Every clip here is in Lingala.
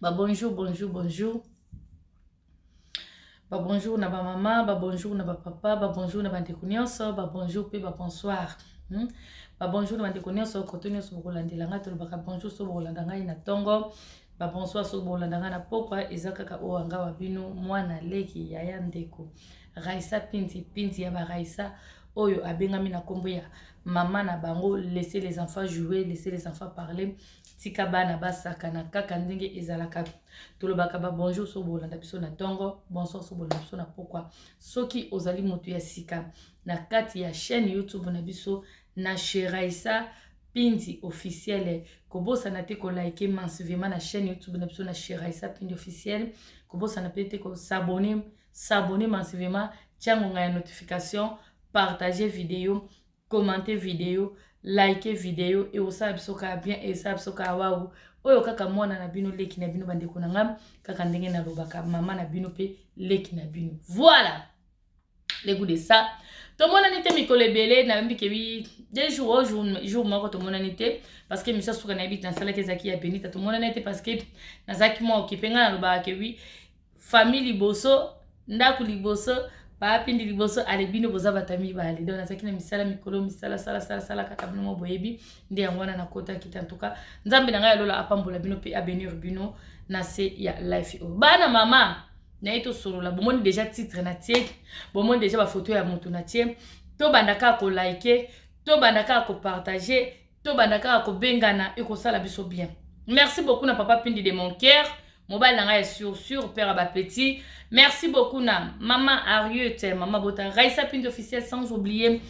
ba bonjour bonjour bonjour ba bonjour na ba mama ba bonjour na ba papa ba bonjour na bandeko nyonso ba bonjour mpe ba bonsoir Hmm? babonjour na bandeko nyonso koto nyonso bokolandela ngai tolobaka bonjour so bokolanda ngai na ntongo babonsoir so bokolanda ngai na pokwa eza kaka oyo anga wa bino mwana leki yaya ndeko raisa pinti pinti ya baraisa oyo abengami na nkombo ya maman na bango laisser les enfants jouer laisser les enfants parler tika bana basakana kaka ndenge ezalaka tolobaka babonjour so bolanda biso na ntongo bonsoir so bolanda biso na pokwa soki ozali moto ya sika na kati ya chaîne youtube na biso na sheraisa pindi officiel kobosana te kolike mansivema na chaîne youtube na biso na sheraisa pindi officiel kobosana mpe te kosabone s'abonner massivement tia ngonga ya notification partage video commente video like video ekosala biso kaka bien esala biso kaka wawu oyo kaka mwana na bino leki na bino bandeko na ngai kaka ndenge nalobaka mama na bino mpe leki na bino voilà le goût de ça tomonani te mikolo ebele nayombi kebi de jour o jour, jour moko tomonani te parce que misusu suka nayebi nasalaki ezalaki ya benita tomonani te parce que nazalaki mwa okipe ngai nalobaka kebi famille liboso ndako liboso bapindi liboso ale bino boza bata mibale donc nazalaki na misala mikolo misala salasalasala kaka bino mo boyebi nde yango wana nakotaki te antuka nzambe na ngai ya lola apambola bino mpe abenir bino na se ya life oyo bana mama naye tosolola bomoni deja titre na tie bomoni deja bafoto ya moto na tie tobanda kaka kolike tobanda kaka kopartage tobanda kaka kobengana ekosala biso bien merci beaucoup na papa pindi de mon cœur mobali na ngai ya sur sur père ya bapetit merci beaucoup na mama ariete mama bota raisa pindi officiel sans oublier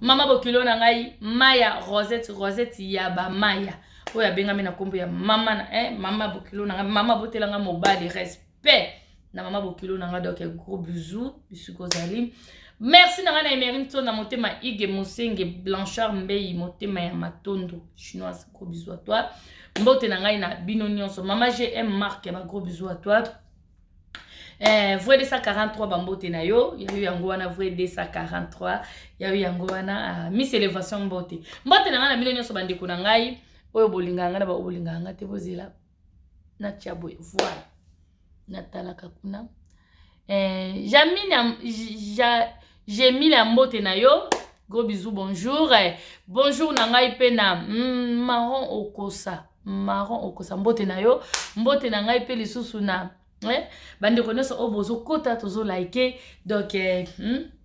mama bokilo na ngai maya rosette rosette ya bamaya oyo abengami na nkombo ya mama na eh, mama bokilo na ngai mama botela ngai mobali respect na mama bokilo na ngai donc gros bisou bisiko ozali merci na ngai na emerine to na motema ige mosenge blanchard mbei motema ya matondo chinoise gros bisous à toi mbote na ngai na bino nyonso mama gm mark ba gros bisous à toi eh, vrai 243 bambote na yo ya yo yango wana vrai 243 ya yo yango wana ah, miss elevation mbote mbote na ngai na bino nyonso bandeko na ngai oyo bolingaka ngai na baoyo bolingaka ngai te bozela natia boye voilà natalaka kuna eh, jamina ja, jemila mbote na yo gros bisou bonjour eh, bonjour na ngai mpe na mm, maron okosa maron okosa mbote na yo mbote na ngai mpe lisusu na eh? bandeko nyonso oyo bozokota tozolaike donc eh, hmm?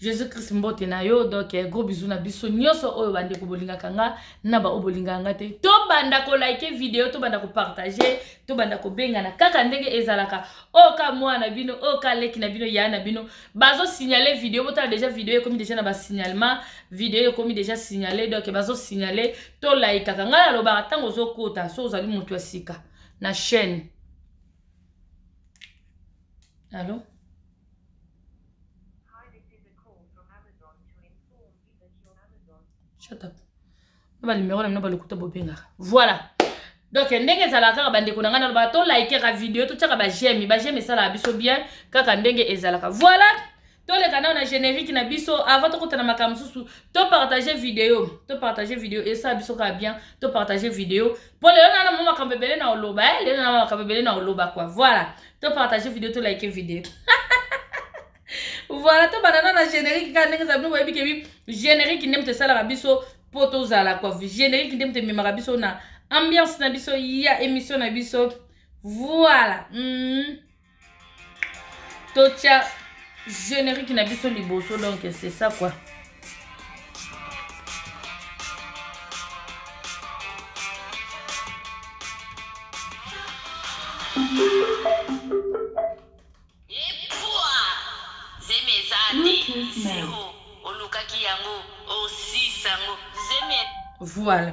jésus christ mbote na yo donc eh, gros bizu na biso nyonso oyo bandeko bolingaka nga na baoyo bolingaka nga te tobanda kolike video tobanda kopartage tobanda kobengana kaka ndenge ezalaka oyo ka mwana bino oyo ka leki na bino ya na bino bazosignale video botala deja video ekomi deja na basignalement video ekomi deja signale donc bazosignale tolaikaka ngai nalobaka ntango ozokota so ozali moto ya sika na chaîne allo shut up na banimero na bino balokuta bobengaka voilà donc ndenge ezalaka kaka bandeko na ngai naloba tolikeka video totyaka bajemi bajemi esalaka biso bien kaka ndenge ezalaka voilà toleka nayo na generique na biso avant tokota na makambo mosusu topartage video topartage video esala biso kaka bien topartage video mpo lelo nana mo makambo ebele na oloba e eh? lelo nana makambo ebele na oloba kua voilà topartage video tolike video voilà tobanda na na generique kaka ndenge ezali bino boyebi kebi generique nde moto esalaka biso mpo tozala kua generique nde moto ememaka biso na ambiance na biso ya émission na biso voilà mm -hmm. totya générique na biso liboso donc c'est ça quoi Voilà.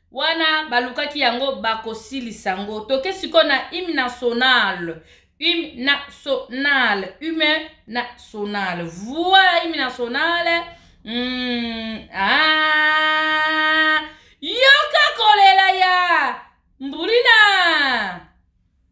wana balukaki yango bakosilisa ngo toke sikoyo na hymne national hymne national hymne national voilà hymne national mm, ah, yoka kolela ya mbulina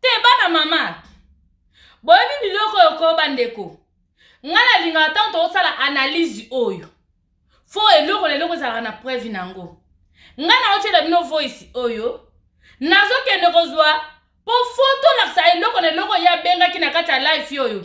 te bana mama boyebi biloko oyo ko bandeko ngai nalingaka ntango tokosala analyse oyo fo eloko na eloko ezalaka na preuve na yango ngai naotyela bino voice oyo nazokende kozwa mpo fo tolakisa eloko na eloko ye abengaki na kati ya life oyo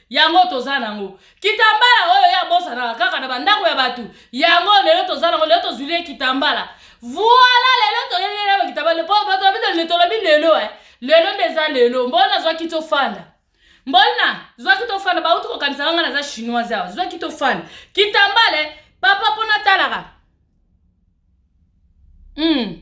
yango toza nango kitambala oyo ya bosanaka kaka na bandako ya bato yango lelo toza nango lelo tozwili ye kitambala voila lelo toyeyeyayo kitambala po bato babitolele tolobi lelo e eh. lelo nde eza lelo mboli nazwaki tofanda mboli na zwaki tofanda bauti kokanisa kanga naza chinoise awa zwaki tofanda kitambala eh. papa mpo natalaka mm.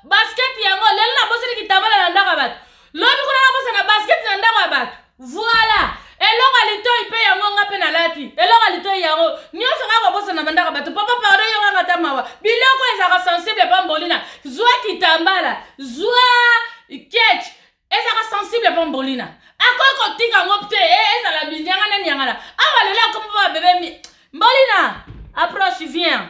basket yango lelo nabosani kitambala na ndako ya bato lobi kuna nabosana basket na ndako ya bato voilà eloko ya litoi mpe yango nga mpe nalati eloko ya litoi yango nyonso kaka kobosana bandaka bato papa pardo yo kaka ta mawa biloko ezalaka sensible pambolina zwa kitambala zwa kech ezalaka sensible pambolina akoki kotika yango te e, ezala binyangana nyangana awa lelo akomi pa babebe mbolina approche vient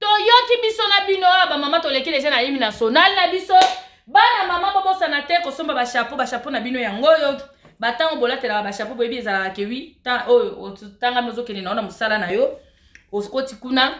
toyoki biso na bino oyo bamama toleki deja na hime national na biso bana mama bobosana te kosomba bachapeau bachapeau na bino yango oyo bantango bolatelaka bachapeau boyebi ezalaka ke wi ta oyo otangami ozokende na yo na mosala na yo okoti kuna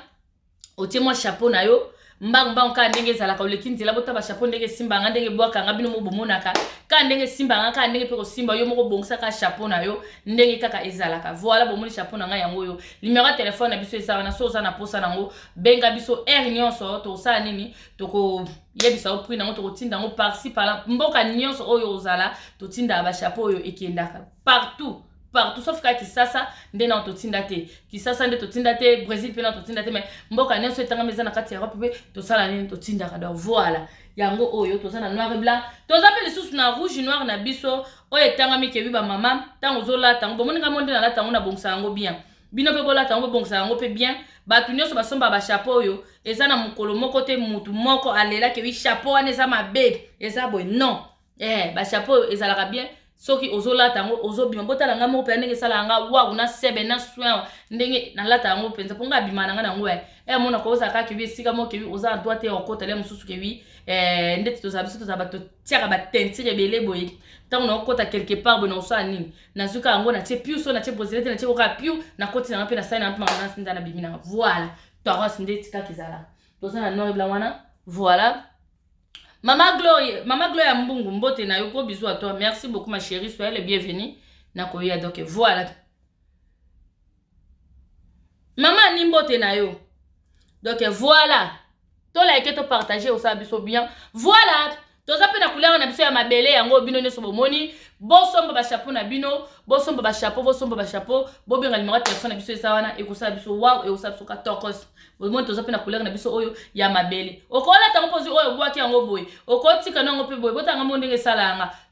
otie mwa chapeau na yo mbangu mbangu kaka ndenge ezalaka oleki nzela bota bachapeau ndenge esimbanga ndenge ebwakanga bino moko bomonaka kaka ndenge esimbanga kaka ndenge mpe kosimba yo moko obongisaka chapeau na yo ndenge kaka ezalaka voila bomoni chapeau na ngai yango oyo numero ya telefone na biso eza wana so oza na mposa nango benga biso heure nyonso tokosala nini tokoyebisa yo prix nango tokotinda yango parci pala mboka nyonso oyo ozala totindaka bachapeau oyo ekendaka partout partout sauf kaka kisasa nde nao totinda te kisasa nde totinda te brésil mpe nao totinda te mais mboka nyonso etangami eza na kati ya europe mpe tosala nini totindaka donc voilà yango oyo toza na noir blanc toza mpe lisusu na rouge noir na biso oyo etangami kebi bamama ntango ozolata yango bomoni ngai mo nde nalata yango nabongisa yango bien bino mpe bolata yango bobongisa yango mpe bien bato nyonso basomba bachapeau oyo eza na mokolo moko te motu moko alelaki wi chapeau wana eza mabe eza boye non eh, bachapeau oyo ezalaka bien soki ozolata yango ozobima botala ngai moko mpenza ndenge esalaka ngai wau na sebe na soin ndenge nalata yango mpenza mpo ngai abima na ngai nango e eh, mona kozala kaka kebi esika moko kebi oza na droit te okotala mosusu kebi eh, ndeti tozala biso tozala bato tiaka batentire ebele boye ntango naokota quelque part boye naosala nini nazwi kaka yango natie piu so natie bozelete natie kokaa piu nakoti nanga mpe nasali nanga mpe mamanasi nda nabimi nanga voilà toros nde tikaka ezala toza na noir blanc wana voilà mama glorie mama glorie ya mbungu mbote na yo ko bizu a toi merci beaucoup ma chérie soyele bienvenue nakoya donc voilà mama ani mbote na yo donc voilà tolaike topartage osala biso bien voilà toza mpe na couleur na biso ya mabele yango bino nyonso bomoni bosomba bachapeau na bino bosomba bachapeau bosomba bachapeau bobenga limero ya telefone na biso eza wana ekosala biso wau ekosala biso katokos bomoni toza mpe na couleur na biso oyo ya mabele okolata yango mpozi oyo obwaki yango boye okotika nango mpe boye botanga mo ndenge esala yanga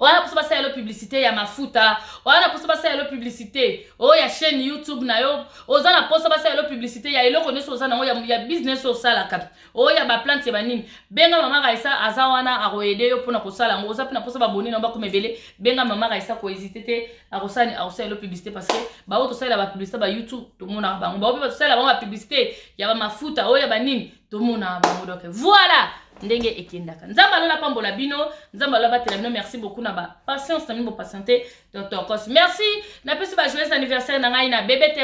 oya na poso basala yo publicité ya mafuta oya na poso basala yo publicité oyo oh, ya chaîne youtube na yo oza na poso basala yo publicité ya eloko nyonso oza nango ya, ya business osalaka oyo oh, ya baplante ya banini benga mama raisa aza wana akoyede yo mpona kosala yango oza mpe na poso baboni na bakoma ebele benga mama raisa kohésite te akosala akosala yo publicité parce que baoyo tosalela bapublicité ba youtube tomonaka bango baoyo mpe batosalela bango bapublicité ya bamafuta oyo oh, ya banini tomona bango donc voilà ndenge ekendaka nzambe alola pambola bino nzambe alola batela bino merci beaucoup na ba patience na bino bopatiente totokos merci napesi ba joyeux anniversaire na ngai na bebe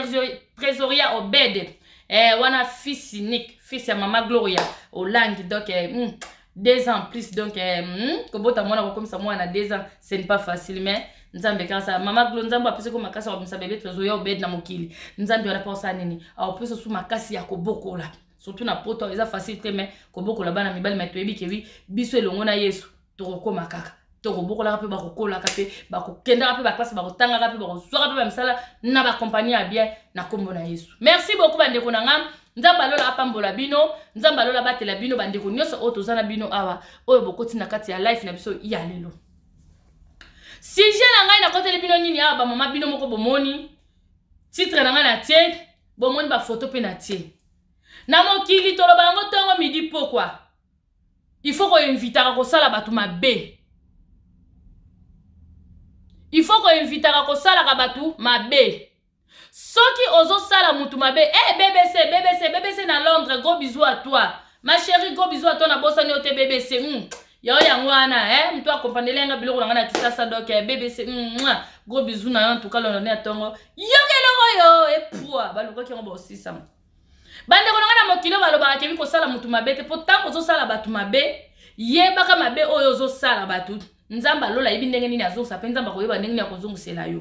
tresoria obede eh, wana fils unique fils ya mama gloria olangi donc eh, mm, deux ans plus donc eh, mm, kobota mwana kokomisa mwana na deux ans ce n'est pas facile mais nzambe kasa mama glo nzambe apesi ko makasi ya kobimisa bebe tresoria obede na mokili nzambe wana mpo osala nini aopesi osu makasi ya kobokola surtout na poto eza facile te mais kobokola bana mibali mai toyebi ke wi biso elongo na yesu tokokoma kaka tokobokolaka mpe bakokolaka mpe bakokendaka mpe baklase bakotangaka mpe bakozwaka mpe bamisala na bakompani ya bien na nkombo na yesu merci beaucoup bandeko na ngai nzambe alola apambola bino nzambe alola abatela bino bandeko nyonso oyo toza na bino awa oyo bokoti na kati ya life na biso ya lelo sujet na ngai nakoteli bino nini awa bamama bino moko bomoni titre na ngai na tie bomoni bafoto mpe na tie na mokili toloba yango ntongo midi pokwa il faut koinvitaka kosala bato mabe il faut koinvitaka kosalaka bato mabe soki ozosala motu mabe e eh, hey, bbc bbc bbc na londres gros bisou à toi ma chérie gros bisou à toi nabosani yo te bbc mm. yao yango wana eh, moto akompandele yanga biloko na ngai na kisasa dok eh, bbc mm, gros bisou na yo antuka londone ya ntongo yoka eloko oyo epua eh, balukaki yango baosisama bandeko na ngai na mokili balobaka kebi kosala motu mabe te mpo ntango ozosala bato mabe yebaka mabe oyo ozosala bato nzambe alola ayebi ndenge nini azongisa mpe nzambe akoyeba ndenge nini akozongisela yo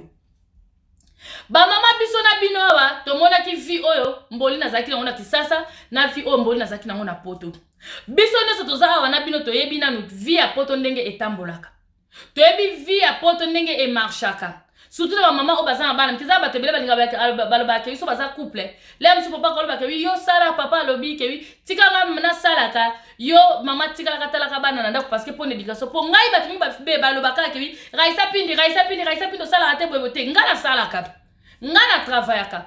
bamama biso na bino awa tomonaki vi oyo mboli nazalaki nango na kisasa na vi oyo mboli nazalaki nango na poto biso nyonso toza awa na bino toyebi nanu vi ya poto ndenge etambolaka toyebi vi ya poto ndenge emarshaka surtout na bamama oyo baza na bana mike eza bato ebele balinga balobaka kewi so baza couple lea mosusu papa kolobaka kewi yo sala papa alobi kewi tika nga nasala ka yo mama tikalaka talaka bana na ndako parceke mpo na éducation mpo ngai bato mingi babe balobaka ake wi raisa pindi raisa pindi raisa pindi osalaka te boyebo te ngai nasalaka ngai na travaillaka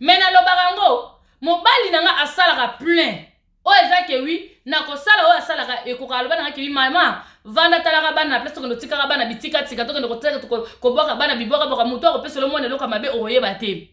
me nalobaka yango mobali na ngai asalaka plein oyo eza ke wi nakosala oyo asalaka ekoka aloba na ngai ke wi mama vanda talaka bana na place tokende otikaka bana bitikatika tokende kobwaka bana bibwakabwaka motu akopesa elo mwana eloko mabe okoyeba te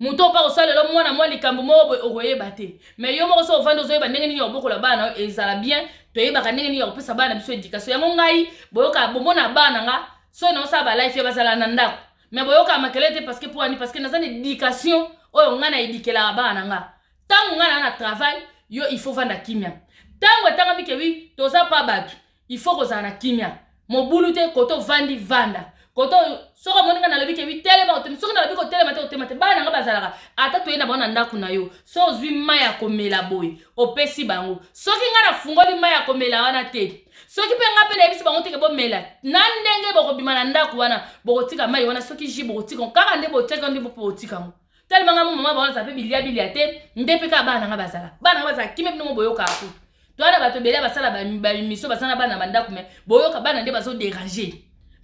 moto oyo mpe akosalela mwana mwa likambo moko boye okoyeba te mai yo moko so ovandi ozoyeba ndenge nini ya kobokola bana oyo ezala bien toyebaka ndenge nini ya kopesa bana biso edikatio yango ngai boyoka bomona bana nga soki naosala balife ya bazala na ndako mai boyoka makele te parceke mpo ani parceke naza na edikatio oyo ngai na edikelaka bana na nga ntango ngai naa na travail yo il faut vanda kimia ntango etangami ke wi toza mpa bato il faut kozala na kimia mobulu te kote ovandi vanda kote soki omoni ngai nalobi kebi telema otema soki nalobi kotelema te otema te bana na ngai bazalaka ata toyei na bango na ndako na yo so ozwi mai ya komela boye opesi bango soki ngai nafungoli mai ya komela wana te soki mpe ngai mpe nayebisi bango teke bomela na ndenge bokobima na ndako wana bokotika mai wana soki ji bokotika kaka nde botiaki nde bopo botika yango tellement nga mama bango naza mpe bilia bilia te nde mpe kaka bana na nga bazala bana nga bazala kimia bino mo boyokaka kutu to wana bato ebele basala bamiso basala bana na bandako me boyoka bana nde bazoderange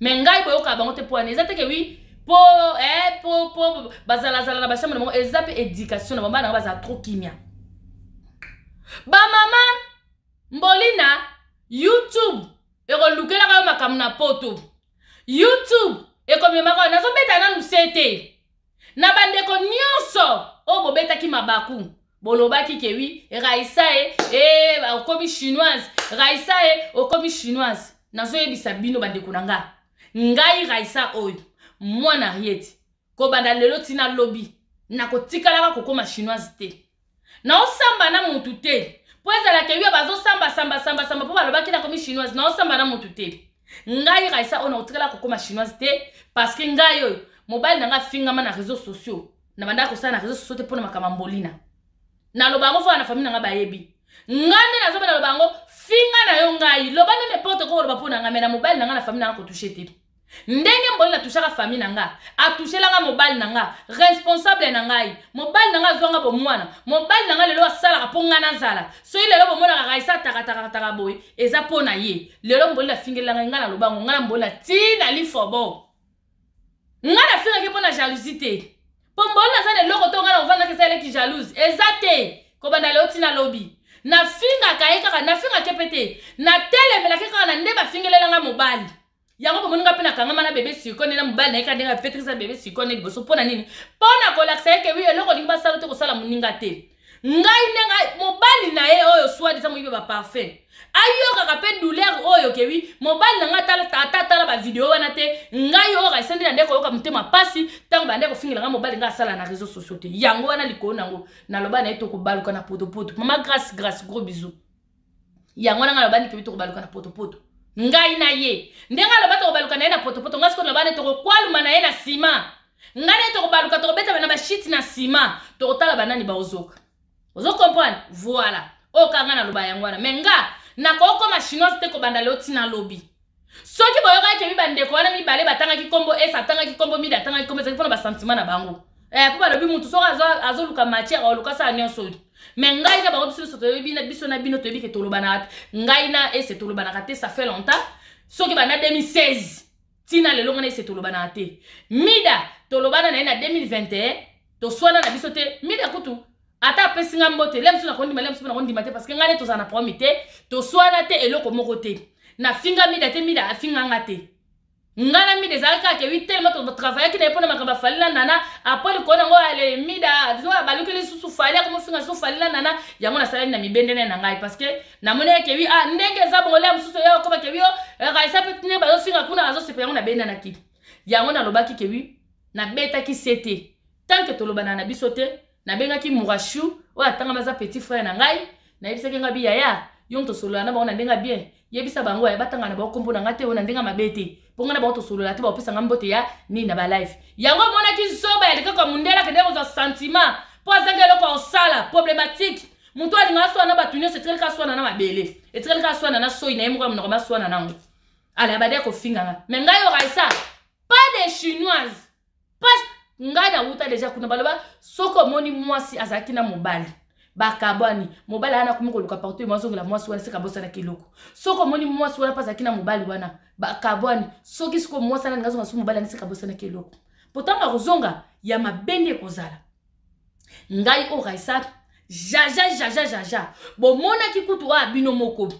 me ngai boyokaka bango te mpo wana eza teke wi po eh, po po bazalazala na bachambre na bango eza mpe éducation na bango bana nga bazala trop kimia bamama mbolina youtube ekolukelaka yo makambo na poto youtube ekomemaka nazobeta nanu se te na bandeko nyonso oyo bobetaki mabaku bolobaki ke wi raisa e e okomi chinoise raisa e okomi chinoise nazoyebisa bino bandeko na ngai ngai raisa oyo mwana rieti kobanda lelo ntina lobi nakotikalaka kokoma chinoise te naosamba na mutu te mpo ezala ke yo bazosamba samba samba samba mpo balobaki nakomi chinoise naosamba na mutu te ngai raisa oyo nakotikala kokoma chinoise te parce que ngai oyo mobali na ngai afingama na réseau sociaux na bandaki kosala na réseau sociaux te mpo na makambo ya mbolina naloba yango fona na famille na ngai bayebi ngai nde nazobe naloba yango finga na yo ngai loba nde neporte ko oloba mpo na ngai me na mobali na ngai na famille na ngai kotushe te ndenge mbolina atushaka famille na nga atushela nga mobali na nga responsable na ngai mobali na nga azwa nga bomwana mobali na nga lelo asalaka mpo ngai nazala soki lelo bomonaka raisa atakatakataka boye eza mpo na ye lelo mbolina afingelela ngai ngai nalobango ngai na mbolina tina lifobo ngai nafingaki mpo na jalousie te mpo mbolina aza na eloko to ngai na kovandaka eza eleki jalouse eza te kobanda leo tina lobi nafingaka ye kaka nafingaka ye mpe te natelemelaki kaka na nde bafingelela ngai mobali yango bomoni nga mpe nakangama na bebe siko nde na mobali naye ka ndenge apetrisa bebe siko nde liboso mpo na nini mpo na kolakisa ye kewi eloko olingi basala te kosala moninga te ngai nde ngai mobali na ye oyo swadisa moyibe baparfum ayokaka mpe douleur oyo kewi mobali na ngai ata atala bavideo wana te ngai oyo kaisa nde na nde koyoka motema mpasi ntango bande kofingela ngai mobali ngai asala na réseau sociaux te yango wana likolo na yango naloba na ye tokobaluka na potopoto mama grace grace gros bisous yango wana ngai aloba nde toyi tokobaluka na potopoto ngai na ye ndenge aloba tokobaluka na ye na potopoto ngai sikoyo naloba nde tokokwaluma na ye na nsima ngai nde tokobaluka tokobetama na bashite na nsima tokotala banani baozoka ozo comprendre voilà oyo kanga naloba yango wana me nga nakokoma chinoise te kobanda leo ntina lobi soki boyokaki kebi bandeko wana mibale batangaki nkombo es atangaki nkombo mida atangaki nkombo ezalaki mpona basentiment na bango eh, mpo balobi motu soki azoluka matière aoluka sala nyonso oyo me ngai na bango biso biso toyebi na biso na bino toyebi ke tolobanaka te ngai na ese tolobanaka te ça fait longtemps soki banda 2016 ntina lelo ngai na ese tolobanaka te mida tolobana na ye na 2021 toswana na biso te mida kutu ata apesi ngai mbote lia mosusu nakondima lia mosusu nakondima te parce que ngai nde tozala na problème te toswana te eloko moko te nafinga mida te mida afinga nga te ngai na mida ezalaki kaka ewi telema travaillaki na ye mpona makambo afali na nana apres likolo nango ale mida abaluki lisusu fali akomofinga lisusu fali na nana yango nasalaki na mibendene na ngai parce que namoni yake ewi a ah, ndenge eza bongo lia mosusu ya okobaki ewi o oh, eh, raisa mpe tine bazofinga kuna azosepa yango nabendanaki yango nalobaki kewi nabetaki se te tanke tolobana na biso te nabengaki murashu oyo atangama aza petit frère na ngai nayebisaki ngai biyaya yo moto osolola na bango na ndenge ya bien yebisa bango ya batanga na bango nkombo na ngai te oyo na ndenge ya mabe te mpo ngai na bango tosolola te bakopesa ngai mbote ya nini na balive yango omonaki zoba ya likaka mondele akende kozwa sentiment mpo azangi eloko ya kosala problématique moto alinga aswana na bato nyonso etikali kaswana na mabele etikali kaswana na soi na ye moko ya monoko maswana nango ala bade kofinganga me ngai oraisa pas de chinoise pas ngai nawuta deja kuna baloba soki omoni mwasi azalaki na mobali bakabwani mobali wana akomi koluka partout emo azongela mwasi wana seka abosanaki eloko soki omoni mwasi wana mpe azalaki na mobali wana bakabwani soki sikoyo mwasi wana ndinga azonga soki mobali wana seka abosanaki eloko mpo ntango akozonga ya mabe nde ekozala ngai oyo oh, raisaki jaja jaja jaja bomonaki kutu oyo ah, bino moko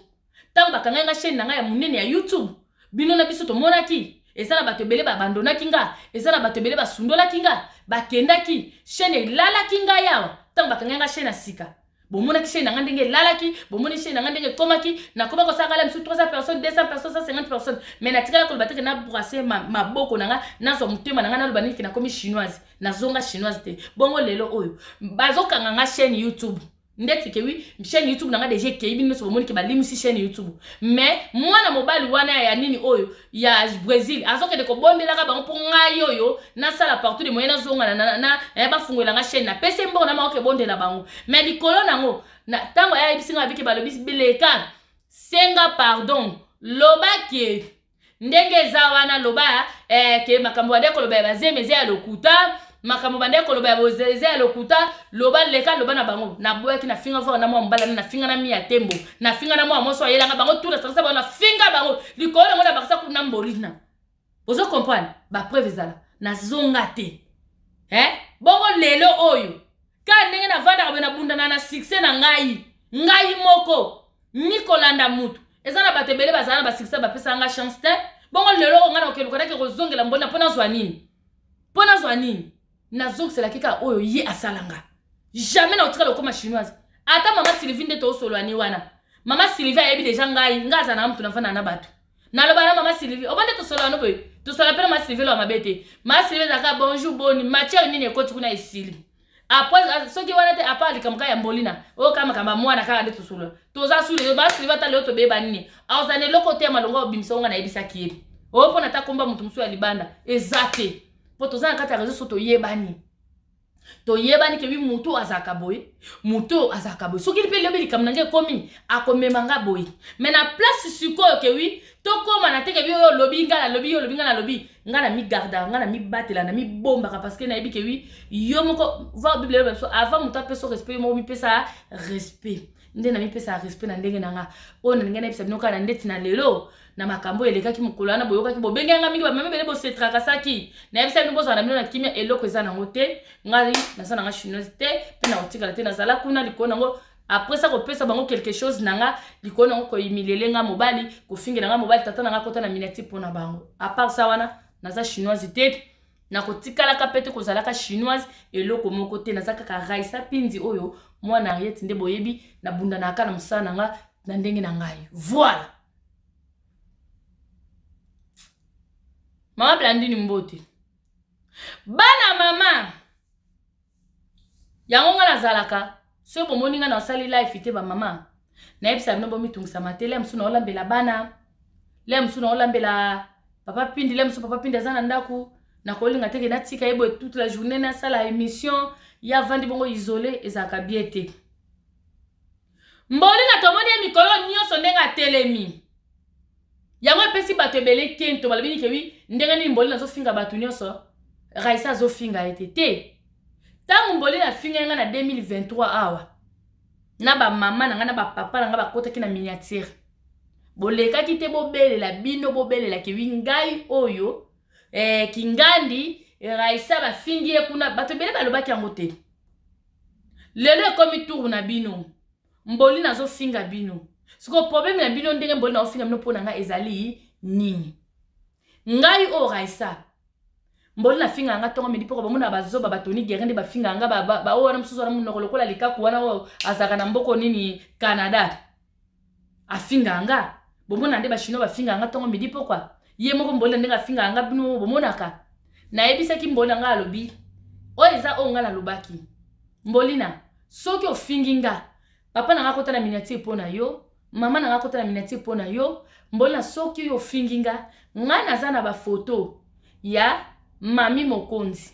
ntango bakangaki nga chaîne na ngai ya monene ya youtube bino na biso tomonaki eza na bato ebele babandonaki nga eza na bato ebele basundolaki nga bakendaki chaîne elalaki ngai awa ntango bakangaki nga chaîne ya sika bomonaki chaîne na ngai ndenge elalaki bomoni chaîne na ngai ndenge ekomaki nakoma kosakala misu 300 personnes 200 personnes 150 personnes mais natikala koloba teke na brase maboko na ngai nazwa motema na ngai naloba nini ke nakomi chinoise nazonga chinoise te bongo lelo oyo bazokanga ngai chaîne youtube ndeti ke wi chaîne youtube na nga deja ekei bino nyonso bomoni ke balimwisi chaîne youtube mais mwana mobali wana ya nini oyo ya brésil azokende kobondelaka bango mpo ngai oyo nasala partout de moyen nazongana na, na, eh, bafungwela nga chaîne napesi mbongo na maoke ebondela bango mais likolo na yango ntango ayebisi ngai abike balobi beleka senga pardon loba ke ndenge eza wana loba eh, ke makambo bande koloba ya bazemi eza ya lokuta makambo bande koloba ya bozele eza ya lokuta loba leka loba na bango naboyaki nafinga vora na mwa mobala nafinga na miya tembo nafinga na mwa moso ayelanga bango tu nasangisa bango nafinga bango likolo yango na bakisa kuna mbolina ozo comprendre bapreuve ezala nazonga te eh? bongo lelo oyo kaka ndenge navandaka boye nabundana na succès na ngai ngai moko nikolanda motu eza na bato ebele bazala na basuccès bapesaka ngai chance te bongo lelo oyo ngai nakokelukadaki kozongela mbona mpo nazwa nini mpo nazwa nini nazongiselaki kaka oyo ye asala nga jamais nakotikala okoma chinoise ata mama sylvie nde toosolola ni wana mama sylvie ayebi deja ngai ngai azala na motu nafandana na bato naloba na mama sylvie obanda tosolola no boye tosolola mpe na mama sylvie loba mabe te mama sylvie ezalaka bonjour boni matière nini ekoti kuna esili apres ah, soki wana te apart likambo kaka ya mbolina oyo kaka makambo ya mwana kaka nde tosolola toza su lelo mama sylvie ata lelo tobeba nini aoza na eloko te ya malonga obimisa onga nayebisaki ye oyo mpo na ata komba moto mosusu ya libanda eza te mpo toza na kati ya reseau so toyebani toyebani kebi moto oyo azalaka boye moto oyo azalaka boye soki mpe lobi likambo na ngai ekomi akomema nga boye me na place sikoyo kewi tokóma na te kebi oyo olobi ngai nalobi yo olobi ngai nalobi ngai namigardaka ngai namibatela namibombaka parce que nayebi kewi yo moko va bible eloba biso avant moto apesa respect yo moko mipesa respect nde namipesaka respect na ndenge na nga oyo nalingi nayebisa bino kaka na ndeti na lelo na makambo oyo elekaki mokolo wana boyokaki bobengi yanga mingi bameme bele bosetrakasaki nayebisa bino bozala na bino na kimia eloko eza nango te ngai naza nanga chinoise te mpe nakotikala te nazala kuna likolo nango après ça kopesa bango quelque chose na nga likolo nango koyimilele nga mobali kofingela nga mobali tata na nga kota na miniati mpo na bango apart sa wana naza chinoise te nakotikalaka mpe te kozalaka chinoise eloko moko te naza kaka raisa pinzi oyo mwana ariete nde boyebi nabundanaka na mosala na nga na ndenge na ngai voila mama blandini mbote bana mama yango ngai nazalaka soki bomoni ngai nasali life te bamama nayebisa bino bomitungisama te le mosusu naolambela bana le mosusu naolambela papa pindi le mosusu papa pindi aza na ndako nakolinga teke natika ye boye toute la journée nasala émission ya vandi bongo isole ezalaka bie te mbolina tomoni ye mikolo nyonso ndenge atelemi yango epesi bato ebele kento balobi nike wi ndenge nini mbolina azofinga bato nyonso raisa azofinga ye te te ntango mbolina afinga ye ngai na 2023 awa na bamama na ngai na bapapa na ngai bakotaki na miniatire bolekaki te bobelela bino bobelela kewi ngai oyo eh, kingandi eh, raisa bafingi ye kuna bato ebele balobaki yango te lelo ekomi tour na bino mboli nazofinga bino sikoyo probleme na bino ndenge mboli naofinga bino mpo na ngai ezali nini ngai oyo raisa mboli nafingaka nga ntongo midi mpoko bamona bazoba batoni gere nde bafingaka nga baoyo wana mosusu wana monoko lokola likaku wana oyo azalaka na mboko nini canada afinga nga bomona nde bachinois bafinga nga ntongo midi pokwa ye moko mbolela ndenge afinga nga bino bomonaka nayebisaki mboli na nga alobi oyo eza oyo nga nalobaki mbolina soki ofingi nga papa na nga akota na miniature mpo na yo mama na nga akota na miniature mpo na yo mbolina soki oyo ofingi nga ngai naza na bafoto ya mami mokonzi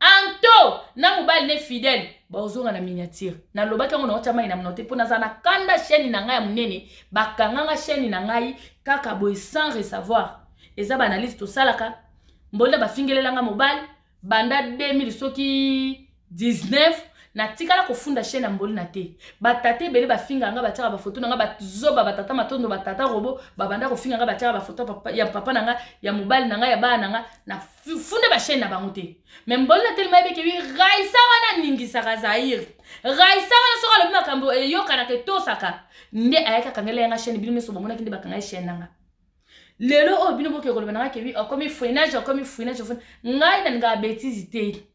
anto na mobali ne fidèle baozonga na miniature nalobaki yango naotya mai na mono te mpo naza na kanda chaîne na ngai ya monene bakanganga chaîne na ngai kaka boye sans recevoir eza baanalyse tosalaka mbolina bafingelelanga mobali banda 2000 soki 19 natikala kofunda chaine ya mboli na te batata ebele bafinga nga batiaka bafoto na nga bazoba batata matondo batata robo babanda kofinga nga batiaka bafoto ya papa na nga ya mobali na nga ya bana na nga funda ba chaîne na bango te mais mbolina telema yebeke wi raisa wana aningisaka zaire raisa wana soki alobi makambo eyokanaka etosaka nde ayaki akangela yanga chaîne bino nyonso bomonaki nde bakanga ye chaîne nanga lelo oyo bino boke koloba nanga kebi akomi fouinage akomi fouinage ngai nalingaka betise te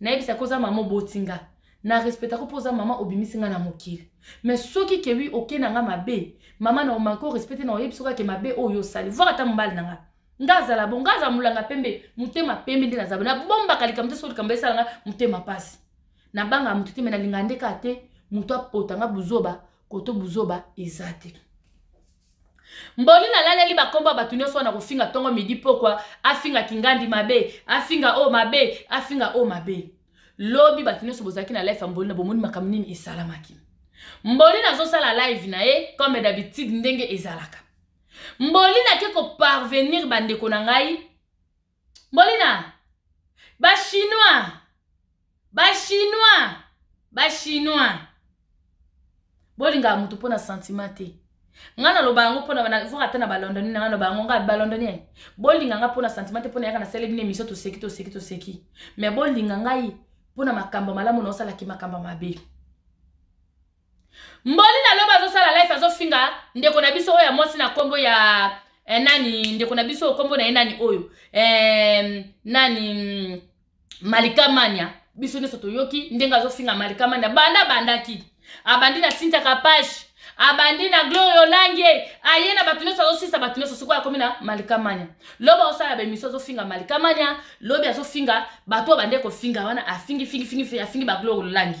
nayebisa ko oza mama oboti nga na respectako mpo oza mama obimisi nga na mokili mais soki ke wi oke na nga mabe mama na omanke orespecte na oyebisi okake mabe oyo osali voir ata mobali na nga nga azala bo nga azala molanga pembe motema pembe nde nazala nabombaka likambo te soki likambo esala nga motema mpasi nabanga moto te me nalingaka nde kaka te moto apota nga buzoba koto buzoba eza te mboli nalaleli bakombo ya bato nyonso wana kofinga ntongo midi pokwa afinga kingandi mabe afinga oyo mabe afinga oyo mabe lobi bato nyonso bozalaki na life ya mboli na bomoni makambo nini esalamaki mboli nazosala live na ye comme d'habitude ndenge ezalaka mboli nake koparvenir bandeko na ngai mbolina bachinois bachinois bachinois bolingaka moto mpo na sentiment te nga naloba yango mpona ezaka ata na balondoni na nga naloba yango nga balondoni eh. bolinga nga mpona sentiment te mpona yaka nasali bino emission toseki toseki toseki mais bolinga ngai mpona makambo malamu naosalaki makambo mabe Mboli na loba azo sala life azo finga ndeko na biso oyo ya mwasi na kombo ya eh, nani ndeko na biso kombo na ye nani oyo eh, nani mm, malikamania biso nyonso toyoki ndenge azofinga malikamania banda abandaki abandi na sinta kapash abandi na gloria olangi aye na bato nyonso azosisa bato nyonso sikoyo akomi na malikamania lobi azosala bemisio azofinga malikamania lobi azofinga bato abandi kofinga wana afingi fingi fingi afingi bagloria olangi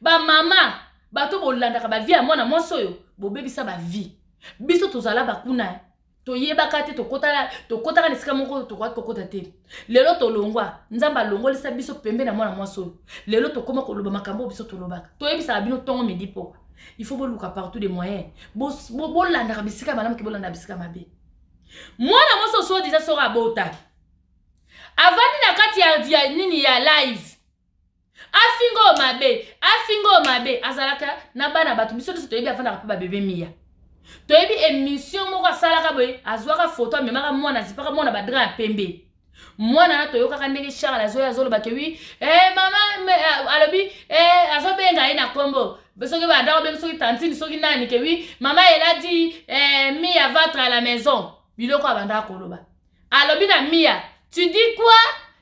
bamama bato bolandaka bavie ya mwana mwasi oyo bobebisa bavie biso tozala bakuna eh. toyebaka te tokotaka na esika moko tokoki kokota te lelo tolongwa nzambe alongolisa biso pembe na mwana mwasi oyo lelo tokoma koloba makambo oyo biso tolobaka toyebisaka bino ntongo midi mpoka il faut boluka partout de moyen bolandaka bisika malamu ke bolandaka bisika mabe mwana mwasi osodisa soki abotaki avandi na kati ya nini ya live afinga oyo mabe afinga oyo mabe azalaka na bana bato biso nyonso toyebi afandaka mpe babebe miya toyebi emission moko asalaka boye azwaka foto amemaka mwana azipaka mwana badra ya pembe mwana wana toyokaka ndenge charle azoya azoloba ke wi hey, eh, mama eh, alobi hey, eh, azobenga ye na nkombo soki badako bengi soki tantine soki nani ke wi mama eladi hey, mi ya vatre à la maison biloko abandaka koloba alobi na mia tu dis quoi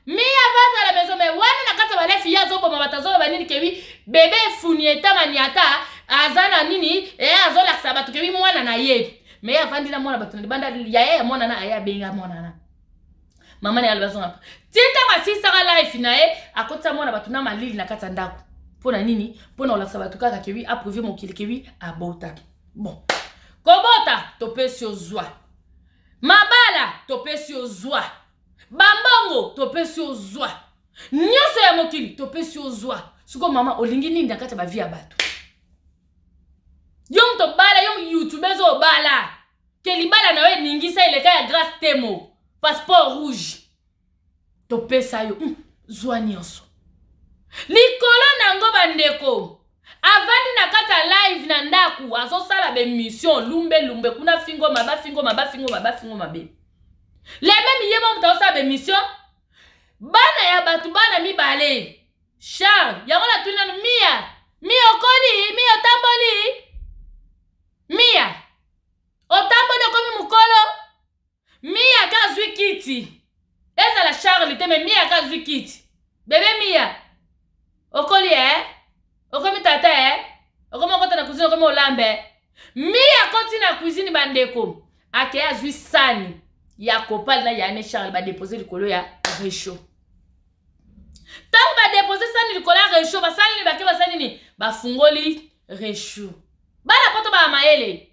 mia vanda la maison mais wana na kati ya balefi ye azoboma bato azoloba nini kewi bebe funieta maniata aza na nini e eh, azolakisa bato kewi mwana na ye me ye avandi na mwana bato na libanda yaya ya mwana na aye abenga mwana na mama na ye alobi azonga ti ntango asilisaka life na ye akotisa mwana bato na malili na kati ya ndako mpo na nini mpo na kolakisa bato kaka kewi aprouve mokili kewi abotaki bon kobota topesi yo zwa mabala topesi yo zwa bambongo topesi yo zwa nyonso ya mokili topesi yo zwa siko mama olingi nini na kati ya bavi ya bato yo moto obala yo youtube ezo obala ke libala na yo eningisa eleka ya grace temo passeport rouge topesa yo hmm, zwa nyonso likolo na yango bandeko avandi na kati ya live na ndako azosala bemission lumbe lumbe kuna fingo mabe fingo mabe fingo mabe fingo mabe le meme ye mo moto azosala bemission bana ya bato bana mibale charle yango natuni nano mia mia okoli mia otamboli mia otamboli okomi mokolo miya ka azwi kiti ezala charle te me miya ka azwi kiti bebe miya okoli e eh? okomi tata e eh? okomi okota na cuisine okomi olambe eh? miya akoti na cuisine bandeko akei azwi sani ya kopal na yane charle badepose likolo ya rechaud ntango badepose sani likolo ya rechaud basali nini bake basali nini bafungoli rechaud bana poto baa mayele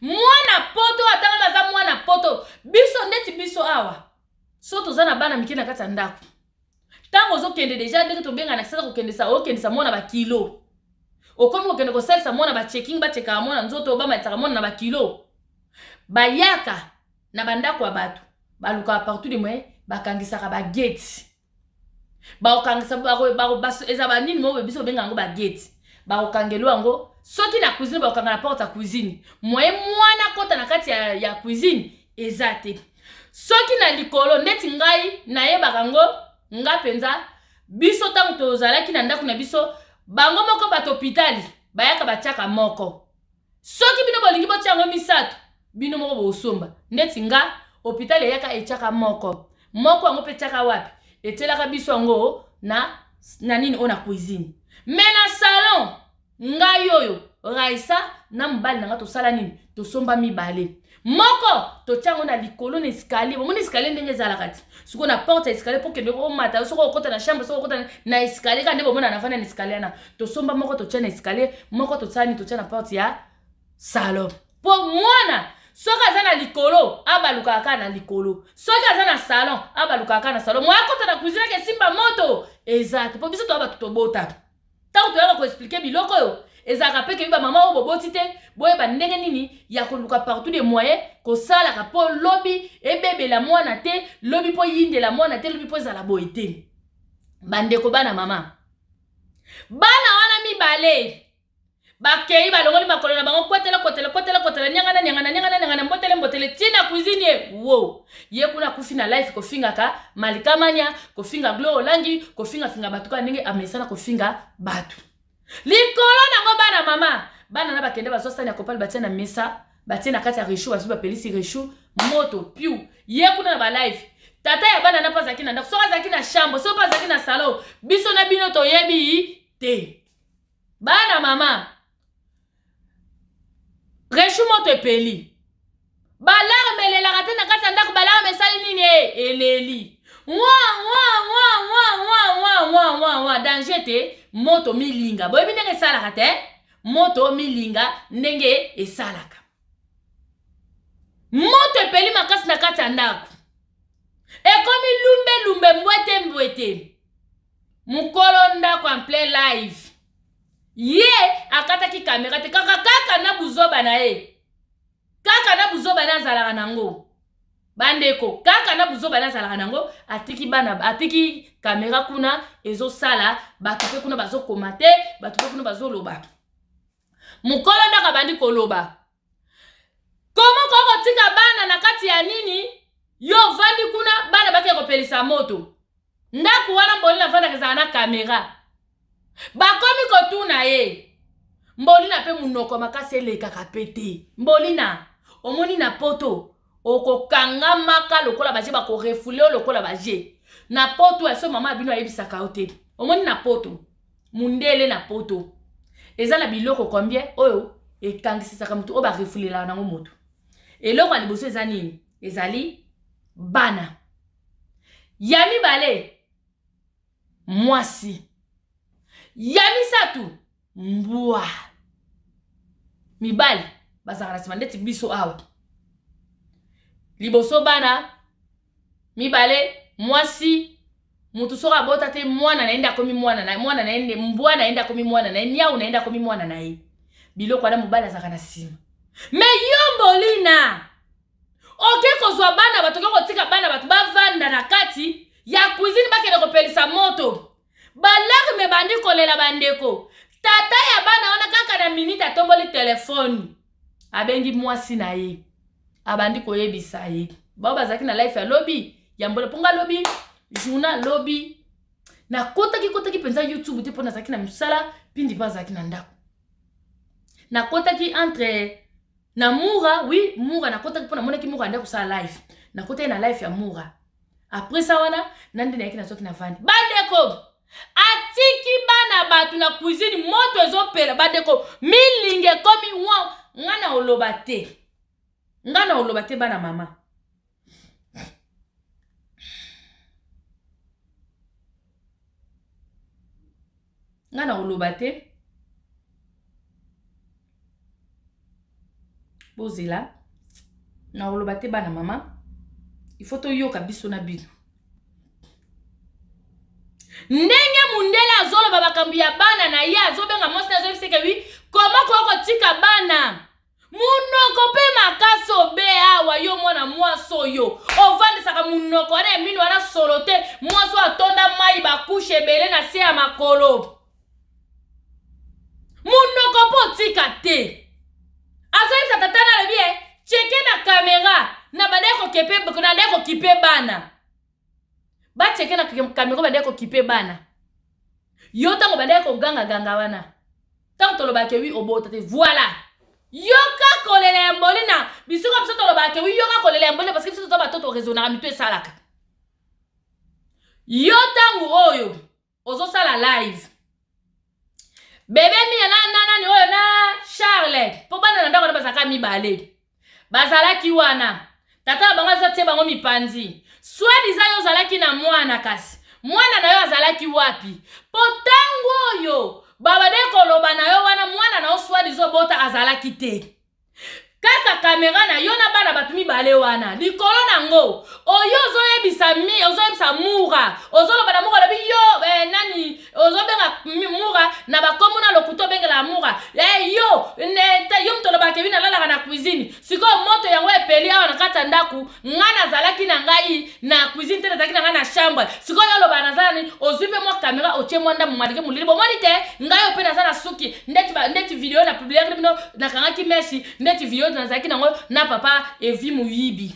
mwana poto ata ngai naza mwana poto biso ndeti biso awa so toza na bana mike na kati ya ndako ntango ozokende deja ndenge tobenga na kisasa kokendesa okendesa mwana bakilo okomi kokende kosalisa mwana bachecking bachekaka mwana nzoto bamatisaka mwana na bakilo bayaka na bandako ya bato balukaka partout de moyen bakangisaka bageti bakokangisa eza banini moyo biso obenga yango bageti bakokangelo yango soki na cuisine bakokanga na porte ya cuisine moye mwana akota na kati ya, ya cuisine eza te soki na likolo ndeti ngai nayebaka ngo nga mpenza biso ntango tozalaki na ndako na biso bango moko bato hopitali bayaka batyaka moko soki bino bolingi botia yango misato bino moko bosomba ndeti nga hôpital eyaka etiaka moko moko yango mpe etiaka wapi etielaka biso yango na na nini oyo na cuisine me na salon ngai oyo raisa na mobali na ngai tosala nini tosomba mibale moko totya yango na likolo na escalier bomoni escalier ndenge ezalaka ti sikoyo na porte ya escalier mpo kende omata soki okota na chambre soki okota na escalier kaka nde bomona na vanda na escalier wana tosomba moko totya na escalier moko totyani totya na porte ya salon mpo mwana soki aza na likolo abalukaka kaka na likolo soki aza na salon abalukaka kaka na salon moya akota na cuisine ake esimba moto eza te mpo biso toya bato tobota ntango toyaka koexplike biloko oyo ezalaka mpe kebi bamama oyo boboti te boyeba ndenge nini ya koluka partout de moyen kosalaka mpo lobi ebebela mwana te lobi mpo eyindela mwana te lobi mpo ezala boye te bandeko bana mama bana wana mibale bakei balongoli makolo na bango kotele kotele kotele kotele nyangana nyangana nyangana nyangana mbotele mbotele ti na cuisine ye wo ye kuna akufi na life kofingaka malikamania kofinga glo olangi kofingafinga bato kaka ndenge amesana kofinga bato likolo nango bana mama bana na bakende bazwa sani ya kopale batia na mesa batie na kati ya reshu bazwi bapelisi reshu moto piu ye kuna na balife tata ya bana na mpe azalaki na ndako soki azalaki na chambre soki mpe azalaki na salon biso na bino toyebi te bana mama rechu moto epeli balarme elelaka te na kati ya ndako balarme esali nini e eleli wa wa wa wa wa wa wa wa wa danger te moto milinga boyebi ndenge esalaka te moto milinga ndenge esalaka moto epeli makasi na kati ya ndako ekomi lumbe lumbe mbwete mbwete mokolo ndako en plein live ye akataki kamera te kaka kaka na buzoba na ye kaka na buzoba na azalaka nango bandeko kaka na buzoba na azalaka nango atiki bana atiki kamera kuna ezosala bato mpe kuna bazokoma te bato mpe kuna bazoloba mokolo ndako abandi koloba komo okoki kotika bana na kati ya nini yo ovandi kuna bana bakei kopelisa moto ndako wana mbolina avandaka ezala na kamera bakomi kotuna ye mbolina mpe monoko makasi elekaka mpe te mbolina omoni na poto okokangamaka lokola baje bakorefule yo lokola baje na poto ya so mama ya bino ayebisaka yo te omoni na poto mundele na poto eza na biloko combien oyo ekangisisaka moto oyo barefulelaka nango moto eloko ya liboso eza nini ezali bana ya mibale mwasi ya misato mbwa mibali bazalaka na nsima ndeti biso awa liboso bana mibale mwasi motu soki abota te mwana na ye nde akomi mwana na ye mwana na ye nde mbwa na ye nde akomi mwana na ye niau na ye nde akomi mwana na ye biloko wana mobali azalaka na nsima me yo mbolina oke kozwa bana bato oke kotika bana bato bavanda na kati ya cuisine bakende kopelisa moto balarme ebandi kolela bandeko tata ya bana wana kaka na minite atomboli telefone abengi mwasi na ye abandi koyebisa ye bao bazalaki na life ya lobi ya mbole mponga lobi journal lobi nakotaki kotaki mpenza youtube te mpo nazalaki na mosala mpindi mpe azalaki na ndako nakotaki entre na mura wi mura nakotaki mpo namonaki mura ande kosala life nakotaki na life ya mura apres sa wana na nde nayaki nazwaki na vandi bandeko atiki bana bato na cuisine moto ezopela bandeko milingi ekomi wa ngai na oloba te ngai na oloba te bana mama nga na koloba te bozela na koloba te bana mama il faut toyoka biso na bino ndenge mundele azoloba makambo ya bana na ye azobenga mwasi na azobiseke wi koma kokotika bana munoko mpe makasi obe awa yo mwana mwasi oyo ovandisaka munoko wana ya mino wana solo te mwasi oyo atonda mai bakushe ebele na se ya makolo munoko mpo otika te azoyebisa tata na alobi e eh, cheke na kamera na bande kokipe bana bacheke na kamero bandaki kokipe bana yo ntango bandaki kogangaganga wana ntango tolobaka wi obota te voilà yoka kolela ya mboli na bisika biso tolobaka wi yoka kolela ya mboli parceke biso toza bato toresonaka mitu esalaka yo ntango oyo ozosala live bebe miya na na nani oyo na charlotte mpo bana na ndako na bazalaka mibale bazalaki wana tata na bango azotie bango mipanzi swadiza yo ozalaki na mwana kasi mwana na yo azalaki wapi mpo ntango oyo babade koloba na yo wana mwana na yo swadiza obota azalaki te kaka kamera na yo na bana bato mibale wana likolo na yango oyo ozoyebisa ozoyebisa mura ozoloba na mura olobi yo eh, nani ozobenga mura na bakombo na lokuta obengela mura eh, yo ne, yo moto olobaka ebi nalalaka na cuisine sikoyo moto yango epeli awa na kati ya ndako nga nazalaki na ngai na cuisine te nazalaki na ngai na chambre sikoyo oloba naza nani ozwi mpe mwa kamera otie mwa ndambo malike molili bomoni te ngai oyo mpe naza na suki ndeti, ba, ndeti video na publiaki bino nakangaki mesi ndeti video nazalaki nango na papa evi moyibi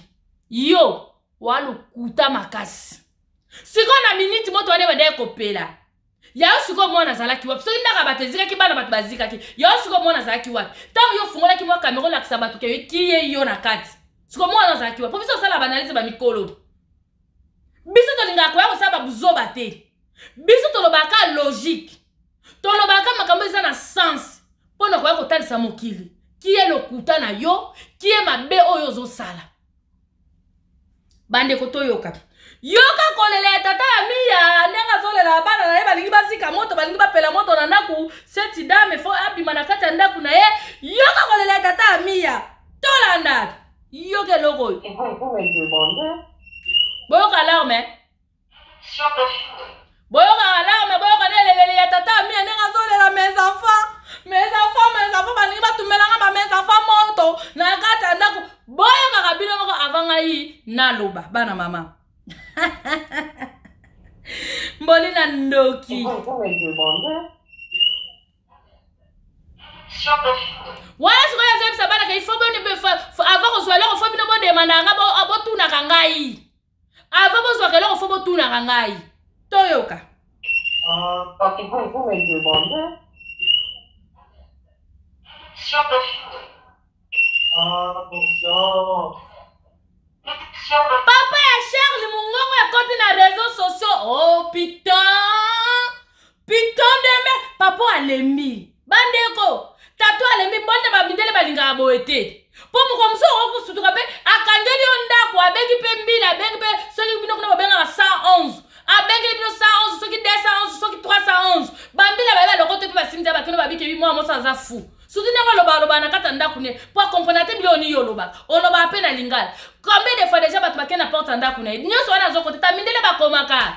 yo walokuta makasi sikoyo na miniti moto wana ebandaki kopela yayo sikoyo mwana azalaki wapi soki ndaka bato ezikaki bana bato bazikaki yayo sikoyo mwana azalaki wapi ntango yo ofungolaki mwa kamera olakisa bato ke kiye yo na kati sikoyo mwana azalaki wapi po biso osala baanalize bamikolo biso tolingaka koya kosala babuzoba te biso tolobaka logike tolobaka makambo eza na sens mpo na koya kotalisa mokili kiye lokuta na yo kiye mabe oyo ozosala bandeko toyoka yoka kolela ya tata ya miya ndenge azolela bana na ye balingi bazika moto balingi bapela moto na ndako seti dame fo abima na kati ya ndako na ye yoka kolela ya tata ya miya tolanda yoka eloko oyo boyoka alarme boyoka alarme boyoka na elelele ya tata amia ndenge azolela mes enfants mes enfants mes enfants balingi batumelanga ba mes enfants moto na kati ya ndako boyokaka bino moko avant ngai naloba bana mama mboli na ndoki wana sikoyo azoyebisa bana ke ifo bino avant kozwa eloko fo bino bodemandanga botunaka ngai avant bozwaka eloko fo botunaka ngai toyoka ah, parce que vous me demandez sur le ah, papa ya charles mongongo ekoti na réseau sociaux oh putain piton deme papo alembi bandeko tato alembi mbonda bamindele balingaka boye te mpo mokolo mosusu okoki kosutuka mpe akangeli yo ndako abengi mpe mbila abengi mpe soki bino kuna babengaka 111 abengeli bino 111 soki 211 soki 311 bambila baye baloko te mpe basimisa bakino babikebi mwana mosi aza fou surtout ndenge olobaloba na kati ya ndako ne mpo akomprena te biloko nini olobaka olobaka mpe na lingala combien de fois deja bato bakei na porte ya ndako na ye nyonso wana azokote tamindele bakomaka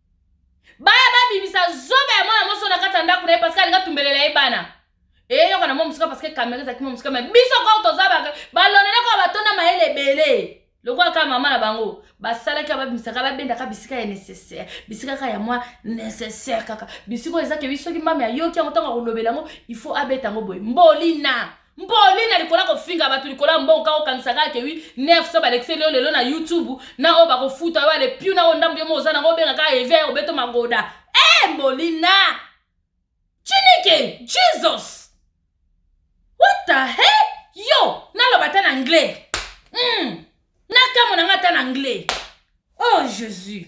baya babimisa zoba ya mwana moso na kati ya ndako na ye parceke alinga tumbelela ye bana eyoka na mwa mosika parceke kamera ezalaki mwa mosika me biso koo toza balonele kaka batonda mayele ebele lokola kaka mama na bango basalaki babimisaka babendaka bisika ya nécessaire bisika kaka ya mwa nécessaire kaka bisika oyo ezakeli soki mama ayoki yango ntango akolobela yango il faut abeta yango boye mbolina mpo nini na likolo kofinga bato likolo ya mbongo kaka okanisa kaka ke wi 900 balekiseli yo lelo na youtube na oyo bakofuta yo ale piu na oyo ndambo yo mo oza nango obenga kaka evi ya obeto magoda e eh, mbolina chinike jesus what the hell yo naloba ata na anglais mm. nakamona nga ata na anglais oh jesus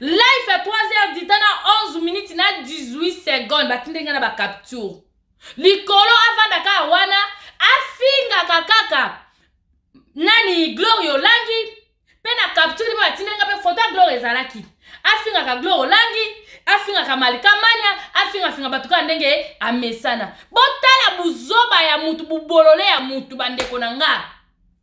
life ya 3 heures du temps na 11 minutes na 18 secondes batindi ngai na bacapture likolo avanda kaka wana afingaka kaka nani gloria olangi mpe na capture mpe batindi ngai mpe foto ya gloria ezalaki afingaka gloria olangi afingaka malika mania afingafinga bato kaka ndenge amesana botala buzoba ya motu bubolole ya motu bandeko na ngai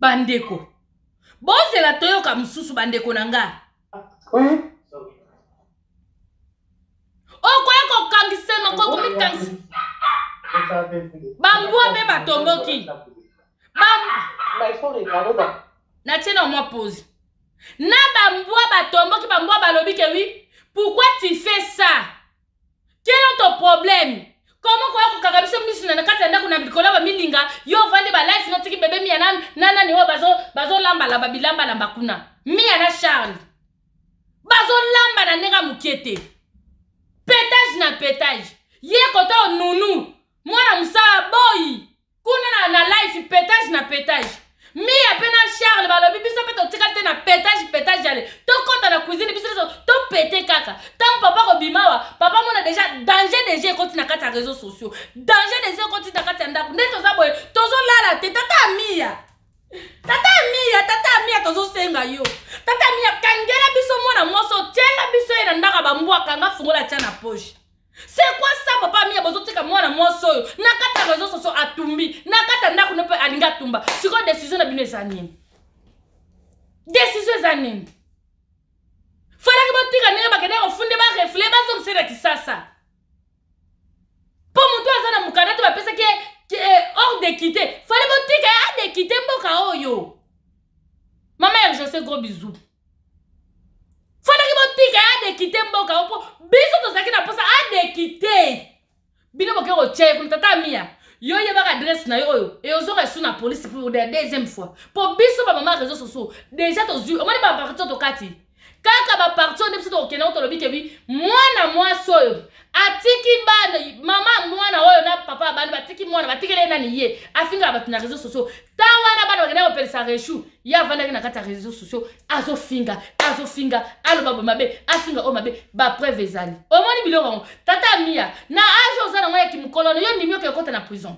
bandeko bozela toyoka mosusu bandeko na nga okoya kokangisa makoki mikangisa bambwa mpe batomboki natie na mwa pose na bambwa batomboki bambwa balobi ke wi pourquoi tu fais ça quel est ton problème comment koya kokanga biso misu na kati ya ndako na likolo bamilinga yo ovandi balife notiki bebe miya na nani oyo bazolambalamba bilambalamba kuna miya na charle bazolamba na ndenge ya moke te petage na petage ye kota onunu mwana mosala boyi kuna na, na life petage na petage miya mpe na charle balobi biso mpe totikali te na petage petage yale tokɔta na cuisine biso nyonso topete kaka ntango papa kobima awa papa mona deja danger deja ekoti na kati ya réseau sociaux danger deja ekoti na kati ya ndako nde toza boye tozolala te tata ya miya tata ya miya tata ya miya tozosenga yo tata ya miya kangela biso mwana mwasi otyela biso ye na ndako ya bambwaka nga fungola tya na poche c'est quoi ça papa mia bozotika mwana mwasi oyo na kati ya réseau sociaux atumbi na kati ya ndako no mpe alingi atumba sikoyo décision na bino eza nini décision eza nini falaki botika ndenge bakende kofunde barefle bazongisela kisasa mpo motu aza na mokanda te bapesaki eh, hors d'équité fale botika ya d'équité mboka oyo mama ya jose gros bisou fandaki botika ye adekite mboka yo mpo biso tozalaki na mposa adekite bino boke kotya ye kuna tata miya yo oyebaka adresse na yo oyo e ozonga esu na polisi pour la deuxième fois mpo biso bamama réseau sociaux déjà tozwi omoni baparti oyo tokati kaka baparti oyo nde biso tokokenda ngo tolobi kebi mwana mwasi oyo atiki bana mama mwana oyo na papa ya bana batiki mwana batikeli ye nani ye afingaka bato na réseau sociaux ntango wana bana bakendaki kopelisa rechu ye avandaki na kati ya réseau sociaux azofinga azofinga aloba bo mabe afinga oyo mabe bapreuve ezali omoni biloko yango tata mia na age oza nango ya kimokolono yo ndimi oke ekota na prison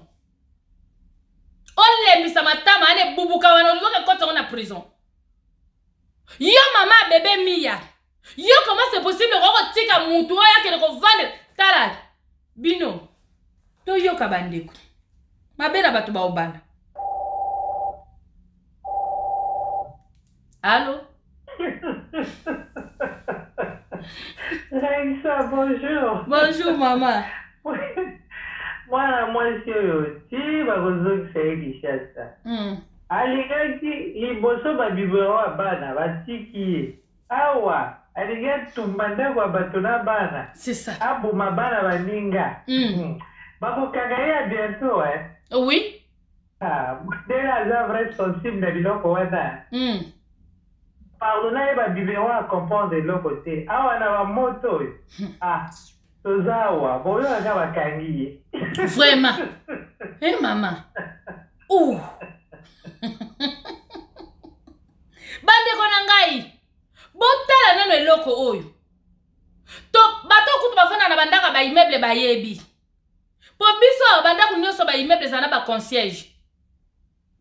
olembisa matama ane bubuka wana olingoke ekota yango na prison yo mama bebe mia yo comment c'est possible okoki kotika mutu oyo akende kovandre tala bino toyoka bandeko mabe na bato baobanda alo Raissa, bonjour. Bonjour, maman. mwana mwasi oyo ti bakozongisa ye kinshasa hmm. alingaki liboso babibewa bana batiki ye Awa alingi atumba ndako ya bato na bana. C'est ça. Aboma bana baninga. Mm. Mm. Bakokanga ye ya bientôt hein. Oh oui. Ah, modèle aza vrai sensible na biloko wana. Mm. Pardon na ye ba biberon a comprendre eloko te. Awa na ba moto oyo. Hmm. Ah. Toza awa, boyo aka bakangi ye. Vraiment. Eh hey, mama. Ouh. bandeko na ngai botala nano eloko oyo to bato kutu bafanda na bandaka baimmeuble bayebi mpo biso awa bandako nyonso baimmeuble ezala na baconcierge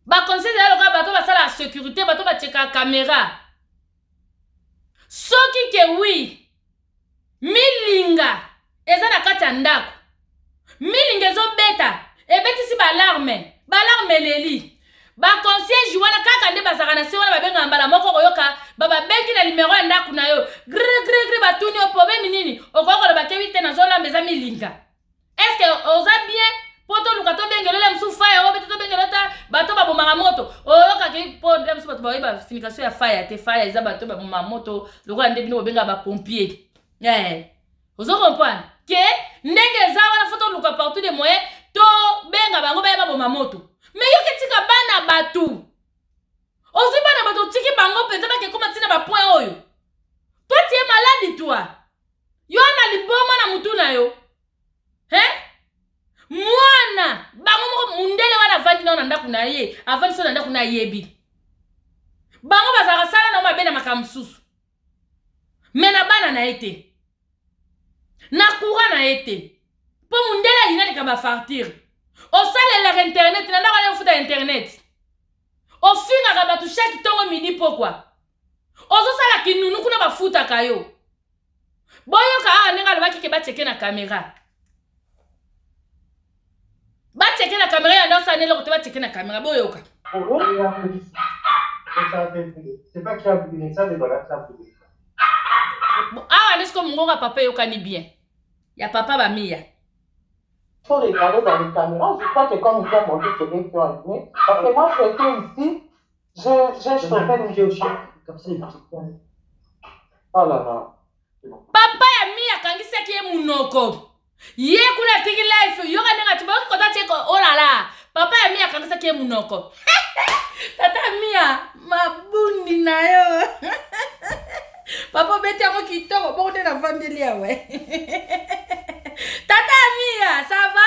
baconcierge ya lokola bato basalaka sécurité bato bacekaka caméra soki ke wi milinga eza na kati ya ndako milinga ezobeta ebetisi baalarme baalarme eleli baconcierge wana kaka nde bazalaka na se wana babengaka mbala moko koyoka bababengi na limero ya ndako na yo grgrgr batuni yo probleme nini okoki koloba kebi te nazolamba eza milinga est ce que oza bien mpo toluka tobengela ola mosusu faya oyo bete tobengela ata bato babomaka moto oyokaki mpo nde mosusu bato baoyi basinikasio ya faya te faya eza bato babomaka moto lokola nde bino bobengaka bapompier eh, ozo comprendre ke ndenge eza wana fo toluka partout de moyen tobenga bango baya baboma moto me yoki tika bana bato ozwi bana bato otiki bango mpenza bakekoma ntina bapoint oyo toi tie maladi toi yo na liboma na mutu na yo he mwana bango moko mundele wana avandi nao na ndako na ye avandi so na ndako na ayebi bango bazalaka sala nao mabe na makambo mosusu me na bana na ye te na kura na ye te mpo mundele ayina leka bafartire osalelaka internet na ndako ane ofuta internet ofingaka bato shaki ntongo midi pokwa ozosala kinunu kuna bafutaka yo boyoka awa ndenge alobaki ke bacheke na kamera bacheke na kamera yanda osala neloko te bacheke na kamera boyoka awa nde siko mongonga papa eyokani bien ya papa bamiya faut regarder dans les caméras. Je crois que comme ils ont monté, c'est eux qui ont allumé. Parce que moi, je suis ici, Je, je, je t'appelle une vieille chef, comme ça, il te prend. Ah là là. papa ya mi akangisaki ye monoko ye kuna atiki life yoka ndenge ati bayoki kota tie olala oh papa ya mi akangisaki ye monoko tata mia mabundi na yo papa obeti yango kitoko bongo nde navandeli yawe tata mia sava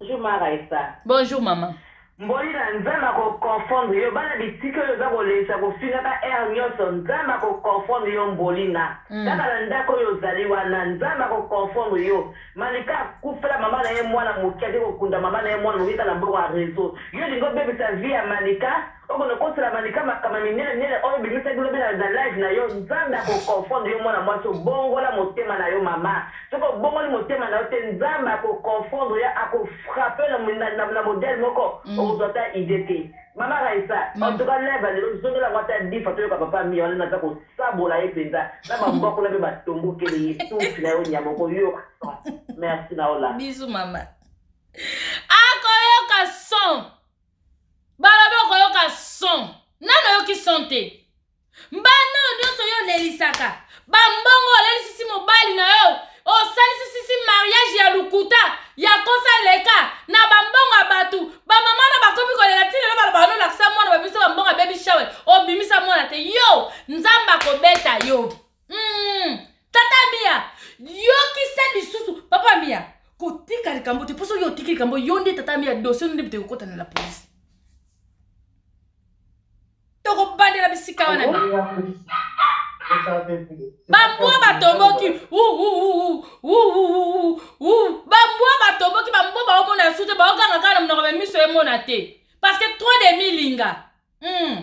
Bonjour ma Raissa. Bonjour maman. Mbolina nzambe ako confondre yo bana bitike oyo oza koleyisa kofinga ba air nyonso nzambe ako confondre yo mbolina mm. kaka na ndako oyo ozali wana nzambe ako confondre yo malika akufela mama na ye mwana moke ake kokunda mama na ye mwana moke kaka na mboko ya reseau yo olingi obebisa vie ya malika Oko no kosela malika makama minene minene oyo bimisaki lobi na na live na yo nzambe ako confondre yo mwana mwasi obongola motema na yo mama soki obongoli motema na yo te nzambe ako confondre yo ako frappe na, na, na, na modèle moko mm. okozwa ata idee te mama raisa mm. en tout cas live ya lelo zongela yango ata difa toyoka papa mia wana naza kosabola ye mpenza na bambwakola mpe batombokeli ye tufi na yo nyama okoyoka merci na olanda bisu mama akoyoka son balobi okoyoka son nano oyoki son te mbanda oyo nyonso yo olelisaka bambongo olelisisi mobali na yo osalisisisi mariage ya lokuta ya kosa leka na bambongo ya bato bamama na bakomi kolela ntina na baloba banolakisa mwana babimisa bambongo ya bebi shawe obimisa mwana te yo nzambe akobeta yo mm, tata mia yokisa lisusu papa mia kotika likambo te mpo soki otiki likambo yo nde tata mia dosie nde bite kokotana na polisi tokobandela bisika wana bambwa batomboki bambwa batomboki bambwa baomona ya sute baokanga kaka na monoko me miso emona te parce que trop de milinga mm.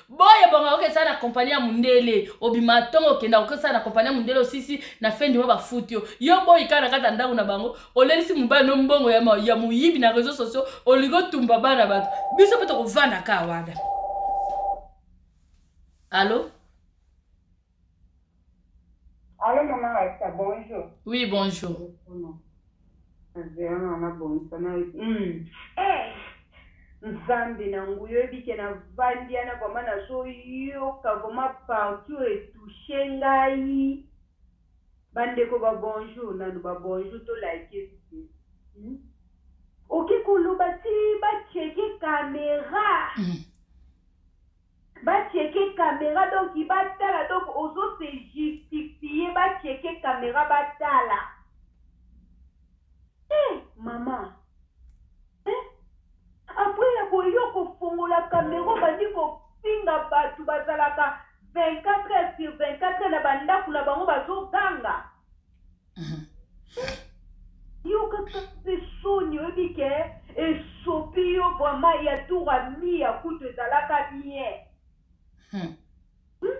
boye bonga okesa na kompani ya mondele obima ntongo okenda okesa na kompani ya mondele osisi na fendi mo bafuti yo yo boyi kaka na kati ya ndako na bango olelisi mobali no mbongo ya, ya moyibi na réseau sociaux olingi otumba bana bato biso mpe tokovanda ka wana alo Allô maman Aïssa, bonjour. Oui, bonjour. Azela mama bongisa na hmm. eh, nzambe na nguya oyebi ke navandi yana vrama nazoyoka vrama partout etouche ngai bandeko ba bonjour nanu ba bonjour tolaike hmm? oke koloba ti bacheke kamera mm. Ba checker camera donc ba tala donc ozo se justifier ba checker camera ba tala eh maman eh après ya boye yo kofongola camera obandi kofinga bato bazalaka 24 heures sur 24 heures na bandako na bango bazoganga yokaka mpe soni oyebi ke esopi yo vrama ya tour ya mia kutu ezalaka bien hmm. hmm?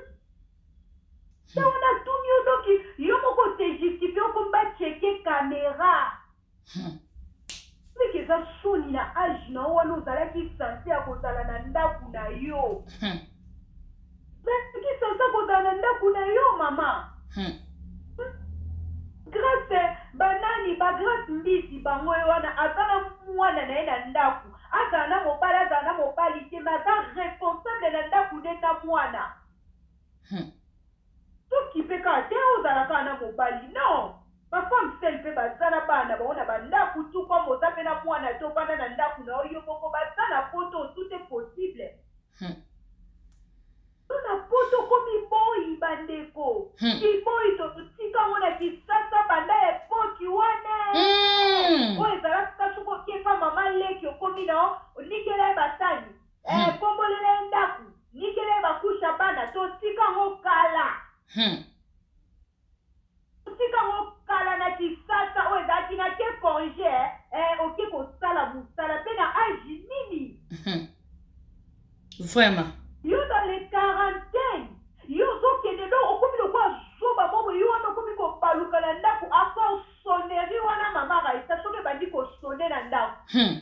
ntango natuni yo doki yo moko te justifie okomi bacheke kamera Hmm. Mike eza soni na age na yo wana ozalaki sanse ya kozala na ndako na yo. Hmm. Ozalaki sanse ya kozala na ndako na yo mama. Hmm. Grace banani ba Grace Mbisi bango ye wana aza na mwana na ye na ndako azala na mobali azala na mobali te me aza responsable na ndako nde na mwana. Hmm. Sokipe kaka te ozala kaka na mobali non ba femme seule pe baza na bana na bango na ba ndaku tout comme oza pe na muana te ovanda na ndaku na yo yo moko baza na poto tout est possible Hum. to na poto komi boyi ba ndeko Hum. kiboyi totika yango na kisasa banda epoki wana Hum. oyo ezalaki kasi okokefa mama leki okomi na yo onikela ye basani Eh, hmm. kombolela ye ndako nikela ye bakusha bana totika ngo kala hmm. totika ngo kala na kisasa oyo ezalaki na ke corrige eh, oke kosala mosala mpe na age nini hmm. vraiment yo dans les quarantaine yo ozokende do okomi lokola zoba moko yo wana okomi kopaluka na ndako afa osoneri wana mama raisa soki ebandi kosone na ndako hmm.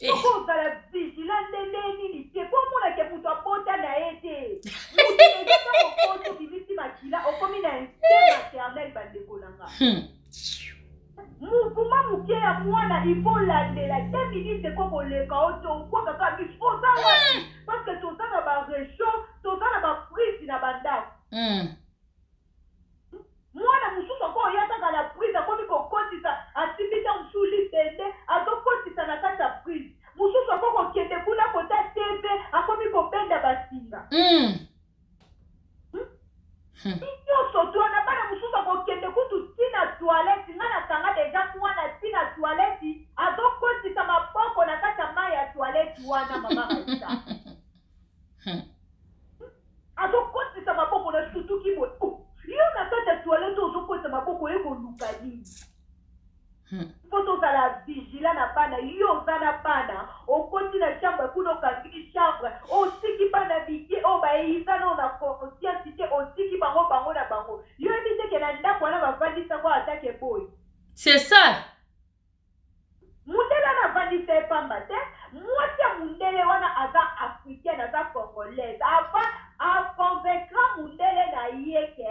Eh. okozala vigila ndenge nini te po omona ke moto abota na ye te motoezaokoso bimisi makila okomi na inste maternel bandeko na nga hmm. mokuma moke ya mwana ifo olandela te minite ko koleka o tokwaka ka biso oza wapi hmm. parce que toza na bareseau toza na baprise na bandako hmm. Mwana mususu ako ya kaka na prise akomi ko kotisa asimbi ta mosusu li bende azo kotisa na kati ya prise mususu ako ko kende kuna ko ta TV akomi ko benda ba singa. Hum. Hum. Nioso to na bana mususu ako kende kutu ti na toilette nga na kanga deja mwana ti na toilette azo kotisa maboko na kati ya mayi ya toilette wana mama Raisa. hmm. azokotisa maboko na sutuki boye oh, yo na kati ya toilete ozokotisa maboko ye koluka nini hmm. mpo tozala vigila na bana yo oza na bana okoti na chambre kuna okangili chambre otiki bana mike oyo oh, bayeisana oyo na conscience te otiki bango bango na bango yo yebi teke na ndako wana bavandisa ngo atake boye c'est ça Mundele wana avandisa ye pamba te, mwasi ya mundele wana aza africaine aza congolaise ava a convaincra mundele na ye ke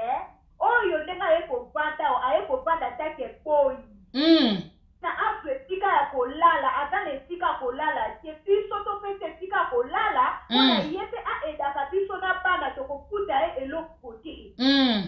oyo ndenge aye kovanda awa aye kovanda ata ke boyi mm. na azwa esika ya kolala aza na esika ya kolala te biso topesa esika ya kolala mpona mm. ye mpe aedaka biso na bana tokofuta ye eloko te mm.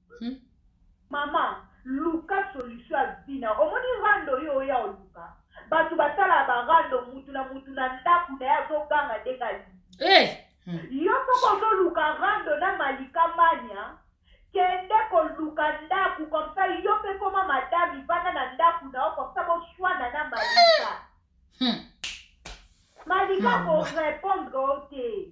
Hum. Mama luka solution ya vie na yo omoni rando oyo oya oluka batu basalaka ba rando mutu na mutu na ndaku na ye azoganga ndenge alingi Eh, hum. yo soko ozoluka rando na malika mania kende koluka ndaku comme ça yo mpe koma madame ivanda na ndaku na yo comme ça boswana na malika Hum. malika Mawa. korepondre yo te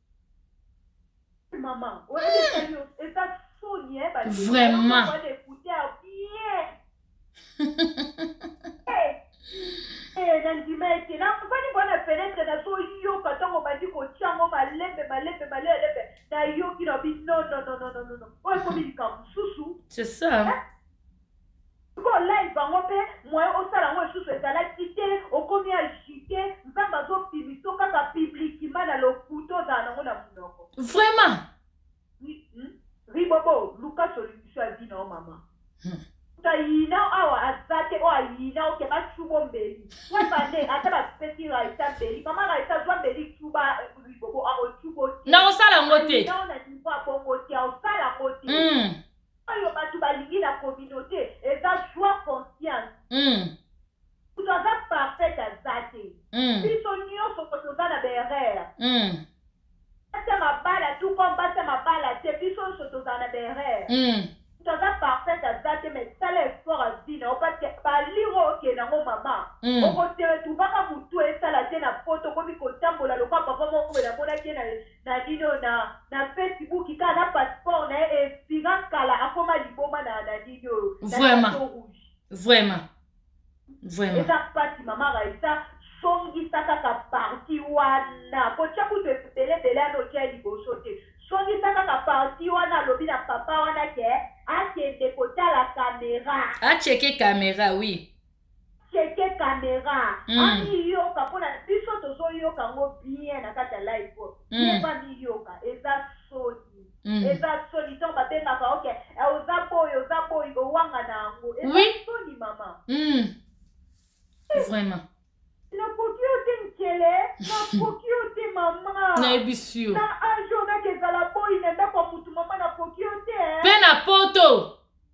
Vraiment. nandima ete nafani mpo na fenetre nazoyoka ntango bandi kotya ngo malembe malembe malelembe nayoki na bi nononononono oyo ekomi likambo mosusu c'est ça Sikoyo live yango pe moyen osala yango lisusu ezalaki te okomi agite nzambe azo punition yo kaka publiquement na lokuta ozala nango na munoko vraiment hmm? ribobo luka solution ya vie na yo mama hmm. tayina awa aza te oyo ayina oke bacubo mbeli webande ata bapesi raisa mbeli mama raisa zwa mbeli cuba eh, ribobo akocubo te nakosala yango te na nivo ya bongo te akosala yango te hmm. oyo batu balingi na communaute eza joie conscience mm. moto aza parfait aza te mm. biso nyonso toza na berere mm. basi ya mabala tout comme basi ya mabala te biso nyonso tozala na berere mm. moto aza parfait aza te mais sala effort azwi na yo parce que baliro okee nango mama mm. okoteretubaka motu esala te na poto okomi kotambola lokwa papa moko boye namonaki ye Nadine oyo na na Facebook ka na passeport na ye expira kala akoma liboma na Nadine oyo. Vraiment. Vraiment. Vraiment. Eza pasi mama Raissa songisa kaka parti wana kotya kutu ebelebele ana otya ye liboso te songisa kaka parti wana alobi na papa wana ke akende kotala kamera acheke kamera wi oui. checker camera Mm. amiyoka mpona biso tozoyoka yango bien na kati ya live oyo Mm. ye mpe amiyoka eza soni Mm. eza soni ntango babengaka oke eh, oza boyi oza boyi owanga na yango eza Oui. soni mama Mm. vraiment nakoki yo te nkele nakoki yo te mama nayebisi yo na age oyo nake ezala boyi na ndako ya motu mama nakoki yo te eh. mpe na poto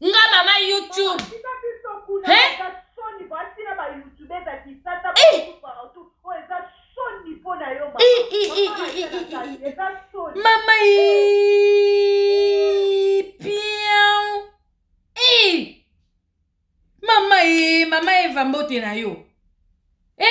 nga mama youtube mama piau mama e mama eva mbote na yo e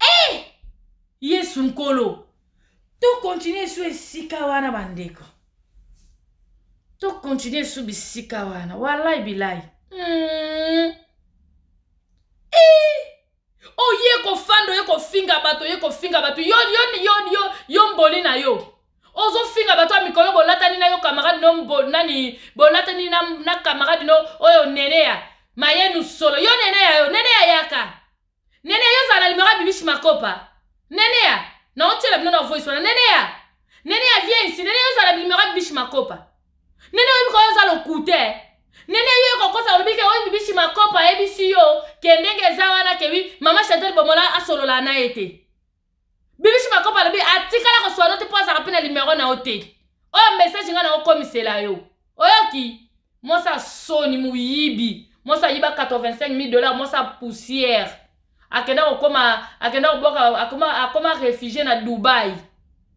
Eh! Yesu Nkolo, to continue su esika wana bandeko. To continue su bisika wana. Wallahi bilahi. Mm. Eh! oye kofanda oye kofinga bato oye kofinga bato yo, yo, yo, yo, yo mboli na yo ozofinga bato ya mikolo bolatani na yo kamarade no bo, nani bolatani na, na kamarade no oyo neneya mayenu solo yo neneya yo neneya yaka Nene yo zala na numéro ya Bibiche Makopa. Nene ya na otiela bino na voice wana. Nene ya Nene ya viens ici. Nene yo zala na numéro ya Bibiche Makopa. Nene yo biko yo zala okute. Nene yo ekokosa olobi ke oyo Bibiche Makopa ayebisi yo ke ndenge eza wana ke wi mama Chantal Bomola asolola na ye te. bibishi makopa alobi atikala koswado te mpo azalaka mpe na limero na yo te oyo message ngai na okomisela yo oyoki mwasi ya soni moyibi mwasi ayiba 85 000 dollar mwasi ya poussière akenda kokoma akenda koboka akoma, akoma réfugié na dubai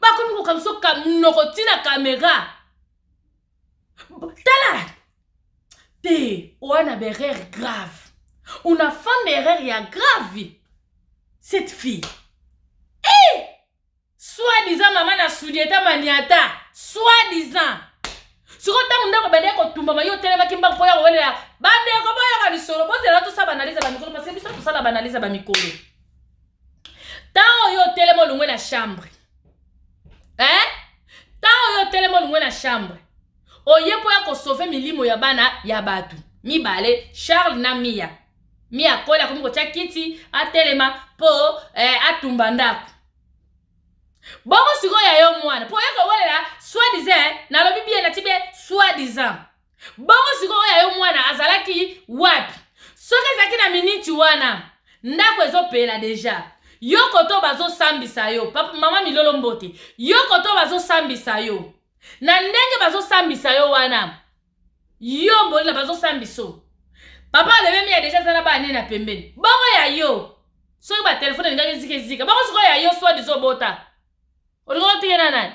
bakomi kokanisa okamnoko ntina kamera tala te oa na berreur grave una femme erreur ya grave cette fille hey! Eh! soit disant mama na sudieta maniata soit disant sikoyo ntango ndako ebandaki kotumbama yo otelemaki mbango mpo ya kowelela bandeko boyoka lisolo bozela tosala banalize bamikolo parce que biso tosala banalize bamikolo ntango oyo otelema olongwe na chambre eh? ntango oyo otelema olongwe na chambre oye mpo ya kosove milimo ya bana ya bato mibale charles na mia mia akoli akomi kotya kiti atelema mpo eh, atumba ndako bongo sikoyo ya yo mwana mpo oye kowelela soi disant eh? nalobi biye nati bie soi disant bongo sikoyo ya yo mwana azalaki wapi soki ezalaki na miniti wana ndako ezopela deja yo koto bazosambisa yo papa mama milolo mbote yo koto bazosambisa yo na ndenge bazosambisa yo wana yo mbolina bazosambisa yo papa alebemi ya deja aza na bana na pembeni bongo ya yo soki batelefone elingaki ezika ezika bongo sikoyo ya yo swadi zobota olingi otikena nani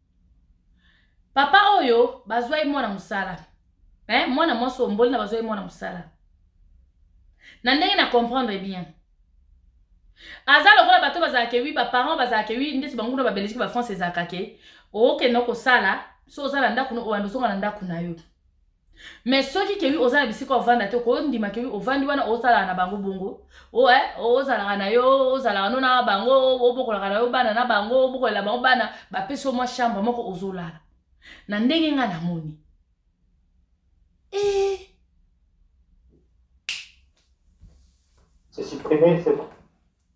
papa oyo bazwa ye mwana mosala eh, mwana mwasi ombolina bazwa ye mwana mosala na ndenge na comprendre bien aza lokola bato bazalaka wi baparent bazalaka wi ndeti banguna babelgique bafrance ezalaka ke okenda kosala so oza na ndako no owanda ozonga na ndako na yo mais soki kebi oza na bisika ovanda te okondima kebi ovandi wana osalaka na bango bongo eh, ozalaka na yo ozalaka no na bango obokolaka na yo bana na bango obokolela bango bana bapesi yo mwa chambre moko ozolala na ndenge ngai namoni eh. C'est supprimé, c'est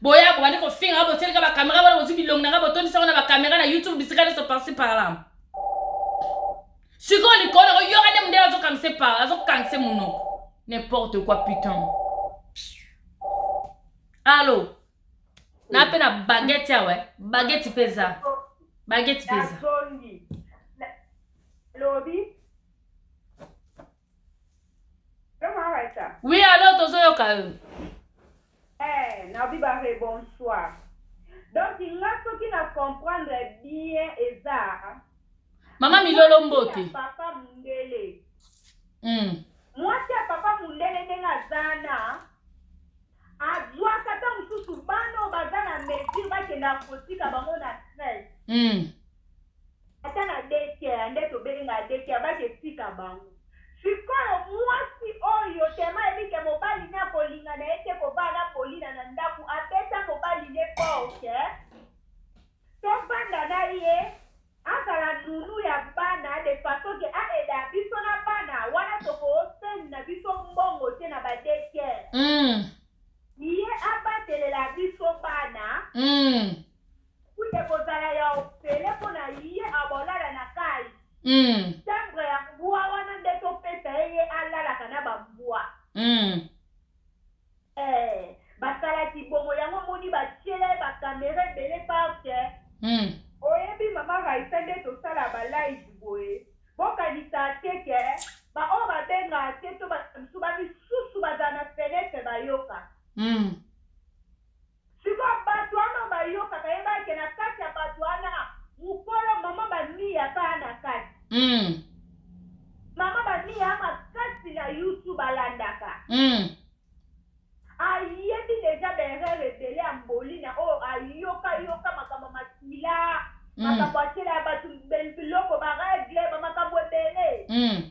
boya bobandi kofinga nga botielika bakamera wana bozwi bilongi na nga botondisa ngo na bakamera na youtube bisika nyonso parci parla sikoyo likolo yango yoka nde mondele azokangise par azokangise monoko n'importe quoi putain alo na mpe na bagete awa bagete mpe eza bagete mpe eza Oui, alors tozoyoka yo. Eh, nabi bare bonsoir. Donc nga soki na comprendre bien eza Mama Milolo Mbote. Papa Mundele. Mm. Mwasi ya papa Mundele ndenge aza na azwaka ntango mosusu bana oyo baza na mesure bakenda kotika bango na stress. Mm. ata na dekeya nde tobelenga ya dekeya bake tika bango sikoyo mwasi oyo tema ebike mobali ne akolinga na ye te kobaa na polina na ndako abeta mobali ne porte tofanda na ye azala nunu ya bana de façon ke aeda biso na bana wana tokooseni na biso mbongo te na badekere mm. ye abatelela biso bana mm. kuta kozala ya ofele mpo na ye abolala na kai hmm. chambre ya mbwa wana nde topesa ye ye alalaka na bambwa hmm. eh, basalaki bongo yango moni batiela ye bakamera ebele parke hmm. oyebi mama raisa nde tosala balive boye bokanisa te ke baoyo babengaka te to bato mosusu bamisusu bazala na fenetre bayoka Sikoyo batu wana oyo bayokaka ye baye ke na kati ya batu wana mukolo mama bamiya pe a na kati mm. mama bamiya a makasi na youtube alandaka mm. ayebi deja berere ebele ya mbolina oyo ayokayoka makambo makila mm. makambo atyela ya bato biloko baregle bamakambo ebele mm.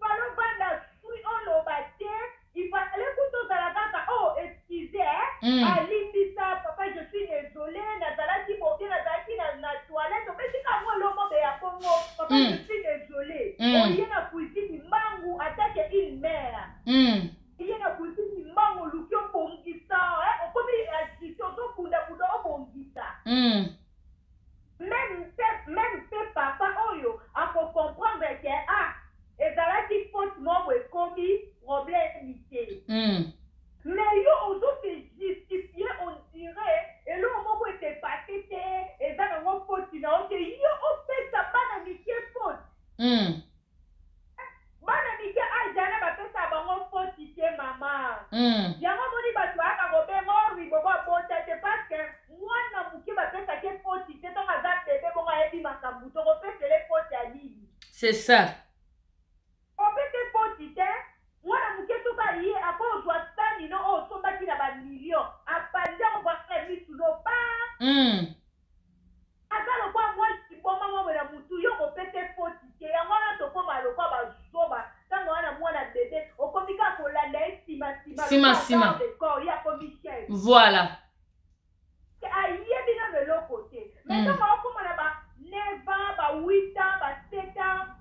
Falo vanda sui oloba te il fallait kutu ozala kaka o oh, excuse eh? mm. alimbisa ah, papa je suis désolé nazalaki boke nazalaki na, na toilette opesi ka ngo lomobe ya bongo papa mm. je suis désolé mm. oye na cuisine mbangu atake une mère mm. ye na cuisine mbangu oluki obongisa eh? okomi agite ozokunda kuda obongisa mm. Meme te meme te papa oyo ako comprendre que ah ezalaki faute moko boye ekomi problème te. Hum. Mais yo ozo se justifier on dirait eloko moko e te passer te eza nango faute na yo te yo opesa bana mike faute. Hum. bana mike ajana bapesa bango foti te mama mm. yango omoni bato ayaka kobenga orwi oh, bobo abota te parceke mwana moke bapesaki foti te ntango aza bebe bongo ayebi makambo to kopesele foti ya nini c'est ça opese foti te mwana moke soki aye akozwa sani no oyo osombaki na bamilio apanzi yango bwasala misu no ba mm. Aza lokola muasi liboma moko boye na mutu yo kopete foti te yango wana tokomaka lokola ba zoba tango oza na muana bebe okomi kaka kolanda ye sima sima sima sima corps ye akomi chef voilà ayebi nano eloko te mais tango mm. akoma na ba 9 ans ba 8 ans ba 7 ans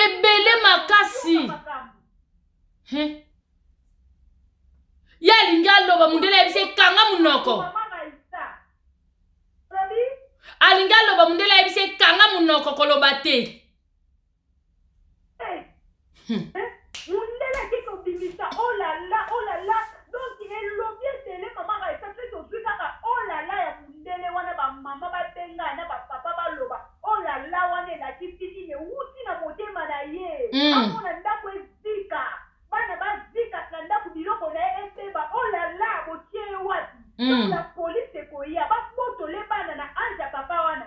ebele makasi he ye alingi aloba mundele ayebisi ekanga monoko alingi aloba mundele ayebisi ekanga monoko koloba te mundele ake kobimisa olala oh olala oh donc elobi ebele mama raisa mpe tozwi kaka olala oh ya mundele wana bamama babenga na bapapa baloba olala wana elakisi nini ewuti na motema na ye hmm. amona ndako ezika bana bazika na ndako biloko na ye ebeba olala botie ye wapi hmm. la polise ekoya babotole bana na age ya papa wana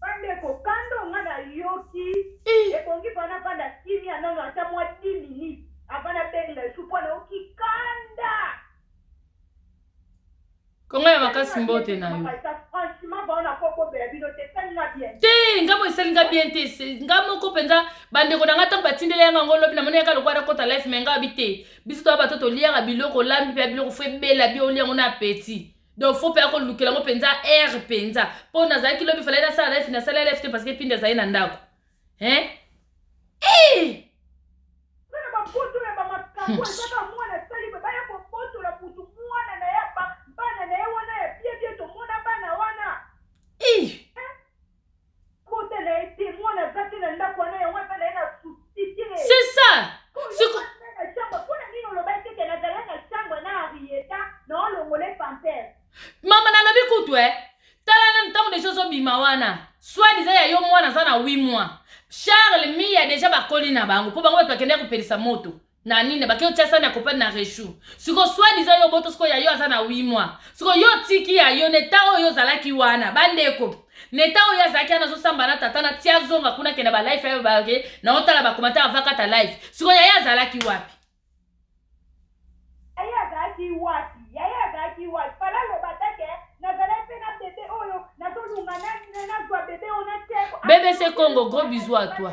Bandeko, kando nga na yoki, eh. ebongi pa na vanda kimia nano ata mwa 10 minutes avant na benga esu po na yoki kanda. Kongo ya makasi mbote na yo. Franchement, ba na koko bela bino te sali nga bien. Te, nga mo sali nga bien te. Nga moko penza bandeko na nga tango batindela yanga ngo lobi na mona yaka lokwara kota life me nga bite. Biso to ba to to liaka biloko lambi pe biloko fwe bela bi olia ngo na appétit. donc fo mpe akolukela yango mpenza aire mpenza mpo nazalaki lobi falai nasala life nasala life te parce que mpindi azali na ndako hein eh! Pota na ye te mwana aza te na ndako wana yango aza na ye na souci te. C'est ça. Siko na chambre pona nini olobaki te na zala na chambre na Arieta na olongole panthère. Mama na lobi kutu eh. Tala nanu tango deja ozo bima wana. Soit disant ya yo mwana aza na 8 mois. Charles Mia deja bakoli na bango po bango bato bakendaki kopelisa moto. na nini bake otya sani ya kopete na rechu siko swadiza yo boto siko ya yo aza na 8 mois siko yo otiki ya yo neta oyo ozalaki wana bandeko neta oyo azalaki ana azosamba na tata na ti azonga kuna kenda balife ayo bake naotala bakomantere avakata life siko ya ye azalaki wapi yaya azalaki wapi yaya azalaki wapi fala loba take nazalaki mpe na bebe oyo nazolunga nazwa bebe oyo na teko bbc congo gros bisou à toi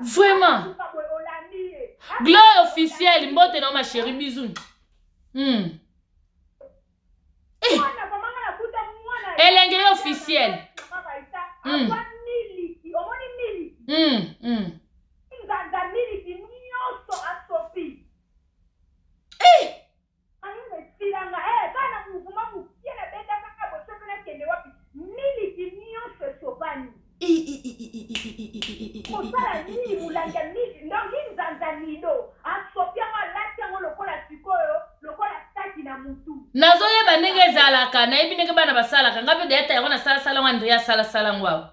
vraiment gloire officielle mbote na ma chérie bisou hmm. eh. elenge yo officielle hmm. hmm. hmm. nazoyeba ndenge ezalaka nayebi ndenge bana basalaka ngai mpe deyata yango nasalasala yango andrea asalasala yango awa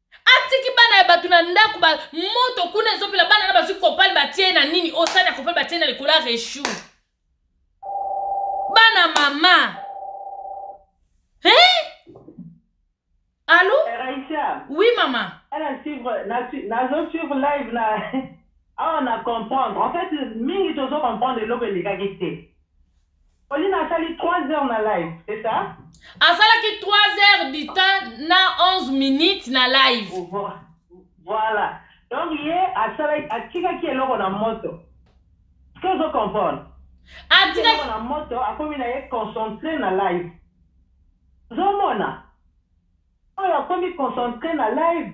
atiki bana ya bato na ndako ba moto kuna ezopela bana na bazwi kopale batie na nini osani ya kopale batie na likolo ya rechu bana mama eh? allo Raïcha. oui mama ala suivre nazo suivre live na awa na comprendre en fait mingi tozo comprendre eloko elekaki te Pauline asali 3 heures na live, c'est ça? Asalaki 3 heures du temps na 11 minutes na live. Voilà. Donc ye asalaki atikaki eloko na moto. Est-ce que vous comprenez? Atikaki na moto akomi na ye concentré na live. Zomona. Oyo akomi concentré na live.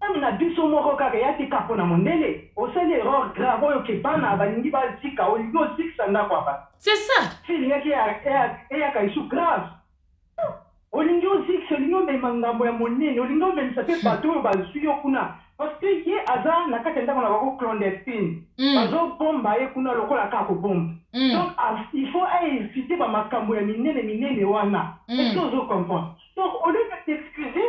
Meme na biso moko kaka ya tika pona mondele osali error grave oyo ke bana balingi ba zika olingi ozikisa ndako ya batu. C'est ça. Ti elingaki eyaka lisusu grave Ooh olingi ozikisa olingi omema ngambo ya monene olingi omemisa pe batu oyo bazui yo kuna parce que ye aza na kati ya ndako na bango clandestine bazo bomba ye kuna lokola kaka kobomba donc il faut a eviter ba makambu ya minene minene wana est ce que ozo comprendre donc au lieu de t'excuser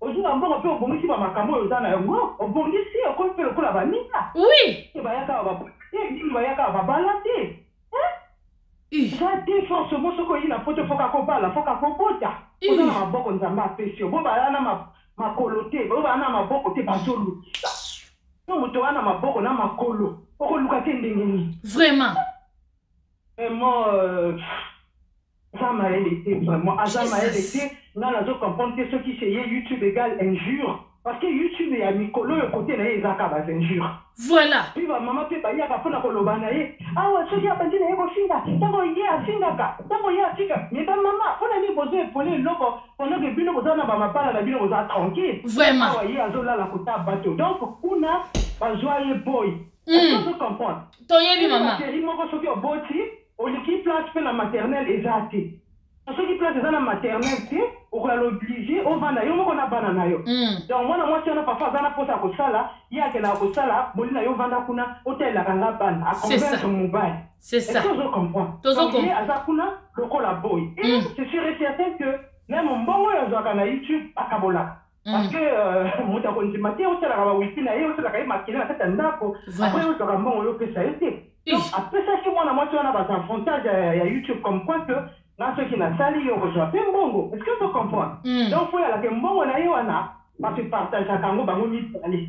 Ozwi ba mbongo pe obongisi ba makambo oyo oza na yango, obongisi, okomi pe lokola baninga. Oui! Mingi bayaka awa babala te, mingi bayaka awa babala te. Hein? Ih! Eza te force moko soki oye na poto faut kaka obala, faut kaka obota. Oza na Ih! maboko Nzambe apesi yo. Bobala na ma, makolo te, bobala na maboko te, bazoluka yo moto oya na maboko na makolo. Okoluka te ndenge nini? Vraiment! Vraiment euh. aza mayele te vraiment aza mayele te nga nazo comprendre te soki chez ye youtube égale injure parce que youtube ya mikolo oyo kote na ye eza kaka bas injure voilà mpe bamama mpe bayaka mpo na koloba na ye awa soki abandi na ye kofinga ntango ye afingaka ntango ye afinga me bamama mpo na nini bozo epole eloko pendant ke bino boza na bamabala na bino boza tranquille vraiment awa ye azolala kota bato donc kuna bazwa ye boy mm. ozo comprendre toyebi mama moko soki oboti Oliki place pe na maternelle eza te. Soki place eza na maternelle te, okozala oblige ovanda yo moko na bana na yo. Donc mwana mwasi wana parfois aza na posa ya kosala, ye akendaka kosala, Molina yo vanda kuna otalelaka nga bana, a convaincre mobali. Est-ce que ozo comprendre? Donc ye aza kuna lokola boyi. Et c'est sur et certain que meme mbongo oyo azwaka na YouTube akabolaka. Parce que euh, moto akondima te osalaka bawifi na ye osalaka ye makele na kati ya ndako apres ozwaka mbongo yo opesa ye te donc apesaki mwana mwasi wana basavantage ya youtube comme quoi que nga soki nasali yo okozwa mpe mbongo est ce que ozo comprendre donc fo yalaka mbongo na ye wana bapartageaka yango bango mibale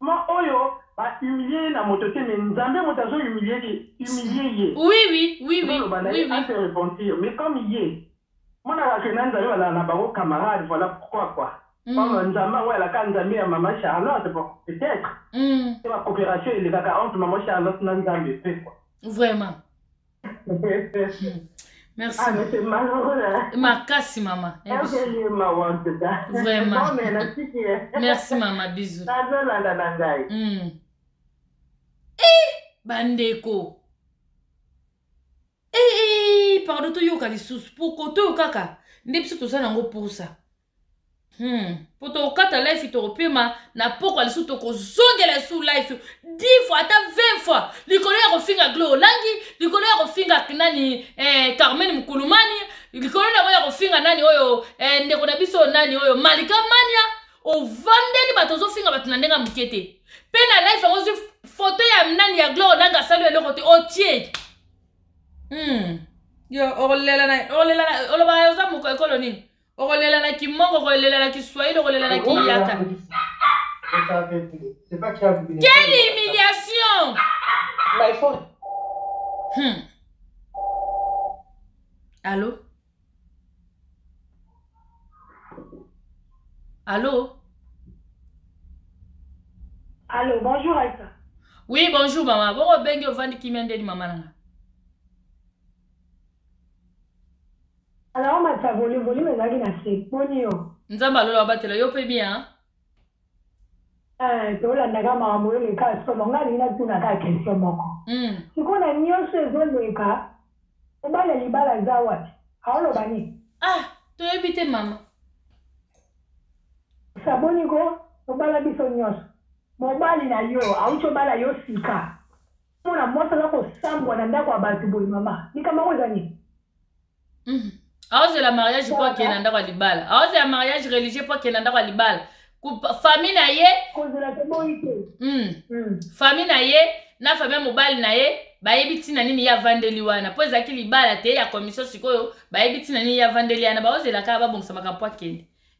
Maman oyo ba humilier ye na moto te mais nzambe moto azo humilier ki humilier ye oui oui oui oui loba na ye a se repentir mais comme ye mona ka ke na nzambe bazala na bango camarade voilà pourquoi quoi mm. comme nzambe yango alaka nzambe ya maman Charlotte peut-être mm. ba coopération elekaka entre maman Charlotte na nzambe pe quoi vraiment Merci. Ah, mais c'est malheureux. Hein. Makasi, maman. Eh, hein, Vraiment. Merci, maman. Bisous. Mm. Eh, bandeko. Eh, eh, eh pardon, toyoka lisusu. Pourquoi toyokaka? Nde biso toza nango pour ça. Hmm. mpo tokokata life tokopema na pokwa lisusu tokozongela lisusu life 10 fois ata 20 fois likolo ya kofinga glo olangi likolo ya kofinga nani eh, carmen mukulumani likolo na yango ya kofinga nani oyo eh, ndeko na biso nani oyo malika mania ovandeli bato ozofinga bato na ndenge ya moke te mpe na life yango ozwi foto ya nani ya glo olangi asali eloko te otie hmm. yo olela na oloba oza moko ekolo nini okolela na kimongo okolela na kiswahili okolela na kiyaka quelle humiliation my phone hmm. allo allo allo bonjour aisa oui bonjour mama bongo obengi ovandi kimia ndeni mama nanga Ala wa matisa volume, volume ezalaki na se. Boni yo? Nzambe ya lola abatela yo pe bien hein. Eh, tolandaka makambo oyo eleka solo ngai alingi natuna kaka question moko hmm. sikoyo na nyonso ezoleka mobali ya libala aza wapi aoloba nini ah toyebi te mama saboni ko obala biso nyonso mobali na yo auti obala yo sika Mwana mwasi aza kosambwa na ndako ya bato boye mama likambo yango eza nini mhm. aozela mariage mpo akende na ndako ya libala aozela mariage religieux mpo akende na ndako ya libala famille na ye hmm. hmm. famille na ye na famille ya mobali na ye bayebi ntina nini ye avandeli wana mpo ezalaki libala te ya commission sikoyo bayebi ntina nini ye avandeli wana baozela kaka babongisa makambo mpo akende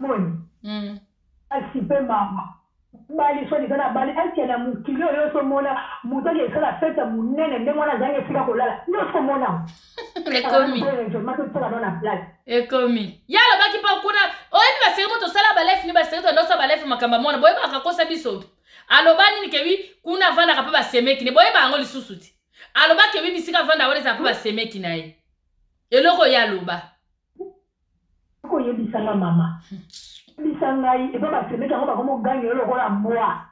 Omoni? Mm. Pasi pe mawa. Mobali soit disant abali atia na mokili oyo yo somona moto ake esala fete ya monene ndenge wana azangi esika kolala yo somona yango. Ekomi. Raisonnement to tsala na place. Ekomi. Ya alobaki pa kuna oyebi ba série moto sala ba life ni ba série to ndosa ba life makamba mona boyebi akakosa biso. Aloba nini ke wi kuna avandaka pe ba semeki ne boyeba yango lisusu ti. Aloba ke wi bisika avanda wana eza pe ba semeki na ye. eloko ye aloba Ko yebisa nga mama. Yebisa ngai epa ba semeki yango bakomi ogangi yo lokola mbwa.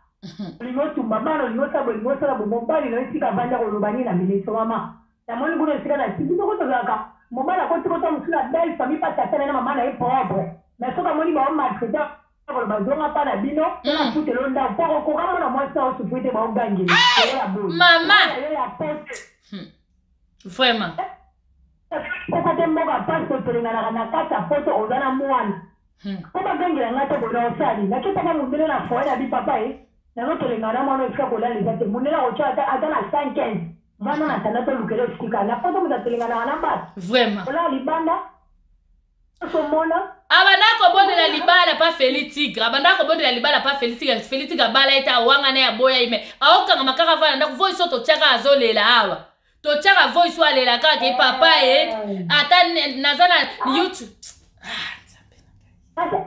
Olingi otumba bana olingi osala boye olingi osala boye mobali nayo esika avandi akoloba nini na ministre mama namoni kuna esika na ti biso ko tozalaka mobali akoti kota mosusu na belle famille pa tata naye na mama naye propre mais soki amoni bao maltraite akoloba zonga pa na bino po na futela yo ndako po akokoka mona mwasi na osufri te bao gangeli okola boye mama nayo ya pote vraiment okate mboka mpasi kotelenganaka na kati ya poto oza na mwana hmm. mpo babengela ngai te boye na osali naketaka mondele na foye na bipapa ye nazotelengana na mwana esika kolala eza te mondele akotya ata na 115 vanda na tanda tolukela esika na poto moto atelenganaka na basi vraiment olala libanda abanda kobondela libala pa feli tigre abanda kobondela libala pa feli tigre feli tigre abala ye te awanga na ye aboya ye me aokangama kaka vana ndako voice oyo totyaka azolela awa totyaka voice oyo alela kaka ke papa ye ata naza na youtube ah,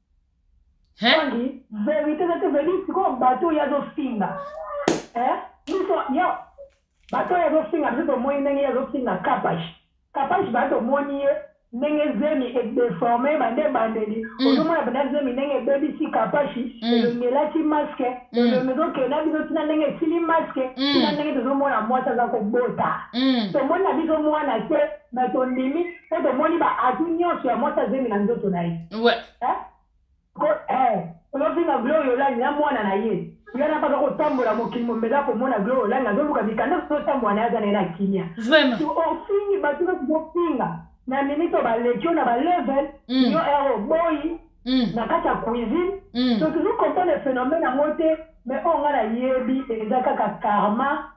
Hein? Verité na te verité sikoyo bato oyo azofinga. Hein? Biso yo bato oyo azofinga biso tomoni ndenge azofinga kapash. Kapash ba tomoni ye ndenge zemi edeforme bande ebandeli mm. ozomona banda zemi ndenge ebebisi kapashi mm. elongi elati maske mm. elongi ezokenda biso ntina ndenge esili maske ntina ndenge tozomona mwasi aza kobota tomoni na biso mwana te me tondimi po tomoni ba atout nionso ya mwasi azemi na nzoto na ye ouais. eh? ko eh ozofinga gloria olangi na mwana na ye nga na baka kotambola mokili momeka komona gloria olangi azoluka mikanda ozotambola na ye aza na ye na kimia vraiment ofingi bato neti bofinga na minute oyo baleki yo na balevel mm. yo ero boyi mm. na kati ya cuisine mm. soki ozo comprendre phénomène yango te mais oyo nga nayebi eza kaka karma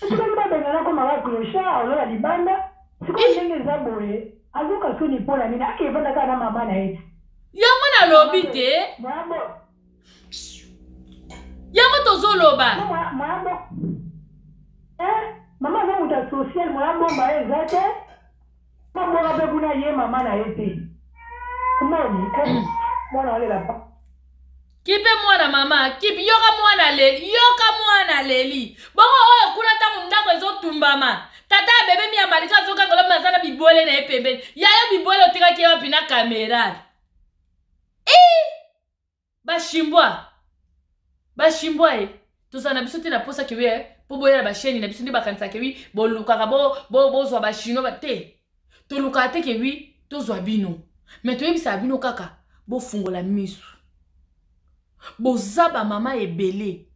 soki babengana akoma kaka clochard olala libanda sikoyo eh. ndenge eza boye azoka soni mpo na nini ake evanda kaka na mama na ye ti yango nalobi te yango tozoloba eh, mama aza moto ya social moya bomba ye eza te mabonga mpe kuna ye mama na ye te omoni eh, mm. mwana olela pa kipe mwana mama kipe yoka mwana leli yoka mwana leli bongo oyo kuna ntango ndako ezotumbama tata ya bebe miyamalika azokangela mpe aza na bibwele na ye pembeni yayo bibwele otikaki ye wapi na kamera e bashimbwa bashimbwa ye tozala na biso te na mposa kewe mpo boyela basheni na biso nde bakanisaka wi bolukaka bozwa bashino te tolukaka te ke wi tozwa bino me toyebisaka bino kaka bofungola misu boza bamama ebele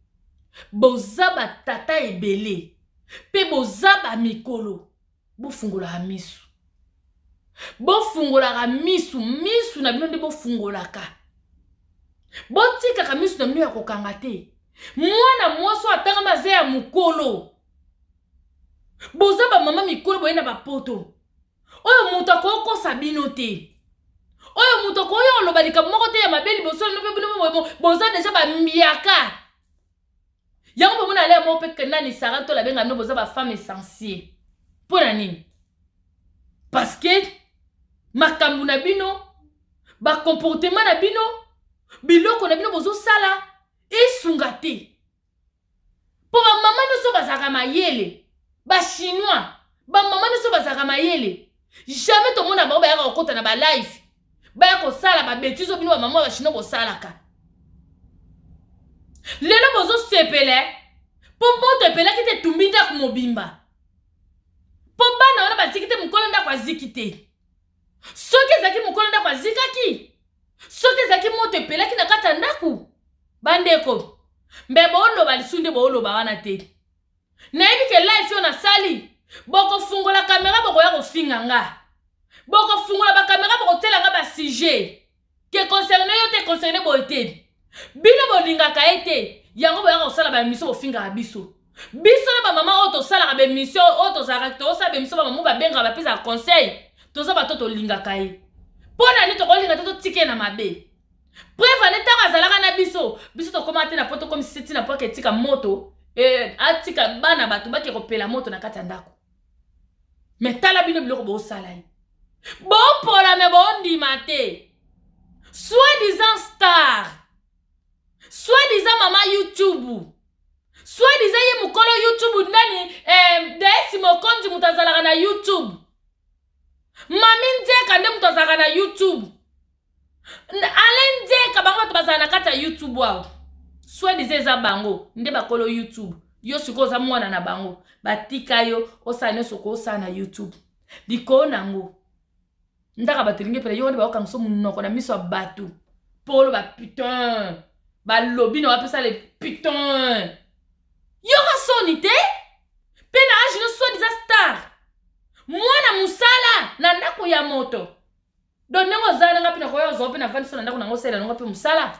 boza batata ebele mpe boza bamikolo bofungolaka misu bofungolaka misu misu na bino nde bofungolaka botikaka misu na bino ya kokanga te mwana mwasi oyo atangami aza ya mokolo boza bamama mikolo boye na bapoto oyo moto akokosa bino te oyo moto akoya oloba likambo moko te ya mabe liboso lino mpe bino boza deja bambiaka yango bomona ale yango mpe nani sara to labenga bino boza bafemme essencie mpo na nini parce que makambo na bino bacomportement na bino biloko na bino bozosala esunga te mpo bamama nyonso bazalaka mayele bachinois bamama nyonso bazalaka mayele jamais tomona bango bayaka kokota na balife baya kosala babetizo bino bamama bachinois bosalaka lelo bozosepele mpo moto epelaki te etumbi ndako mobimba mpo bana wana baziki te mokolo ndako aziki te soki ezalaki mokolo ndako azikaki soki ezalaki moto epelaki na kati ya ndako bandeko mbe booloba lisu nde booloba wana te nayebi ke life oyo nasali bokofungola kamera bokoya kofinga nga bokofungola bakamera bokotela nga basujet ke concerne yo te concerne boye te bino bolingaka ye te yango boyaka kosala baemission bofingaka biso biso na bamama oyo tosalaka bemission oyo tozalaka tosala bemission bamama babengaka bapesaka conseil toza bato tolingaka ye mpo na nini tokolinga te totike na mabe preuve nde ntango azalaka na biso biso tokomaka te na po tokomisi se ntina mpo ake etika moto e, atika bana bato bake kopela moto na kati ya ndako me tala bino biloko bosala ye bopola me bondima te soit disant star soit disant mama youtube soit disant ye mokolo youtube nani eh, deesi mokonzi moto azalaka na youtube mami nzeka nde moto azalaka na youtube ale nzeka bango bato bazala na kati ya youtube awa soit disant eza bango nde bakolo youtube yo sikoyo oza mwana na bango batika yo osala nyonso koosala na youtube likolo na yango ndaka bato elingi epela yo wana baokangiso monoko na miso ya bato mpo oloba putain balobi na wapesa le putain yoka soni te mpe na age no soit disa star mwana mosala na ndako ya moto don ndenge ozala nanga mpe nakoya ozwa mpe na vandisa na ndako nango osalela nango mpe mosala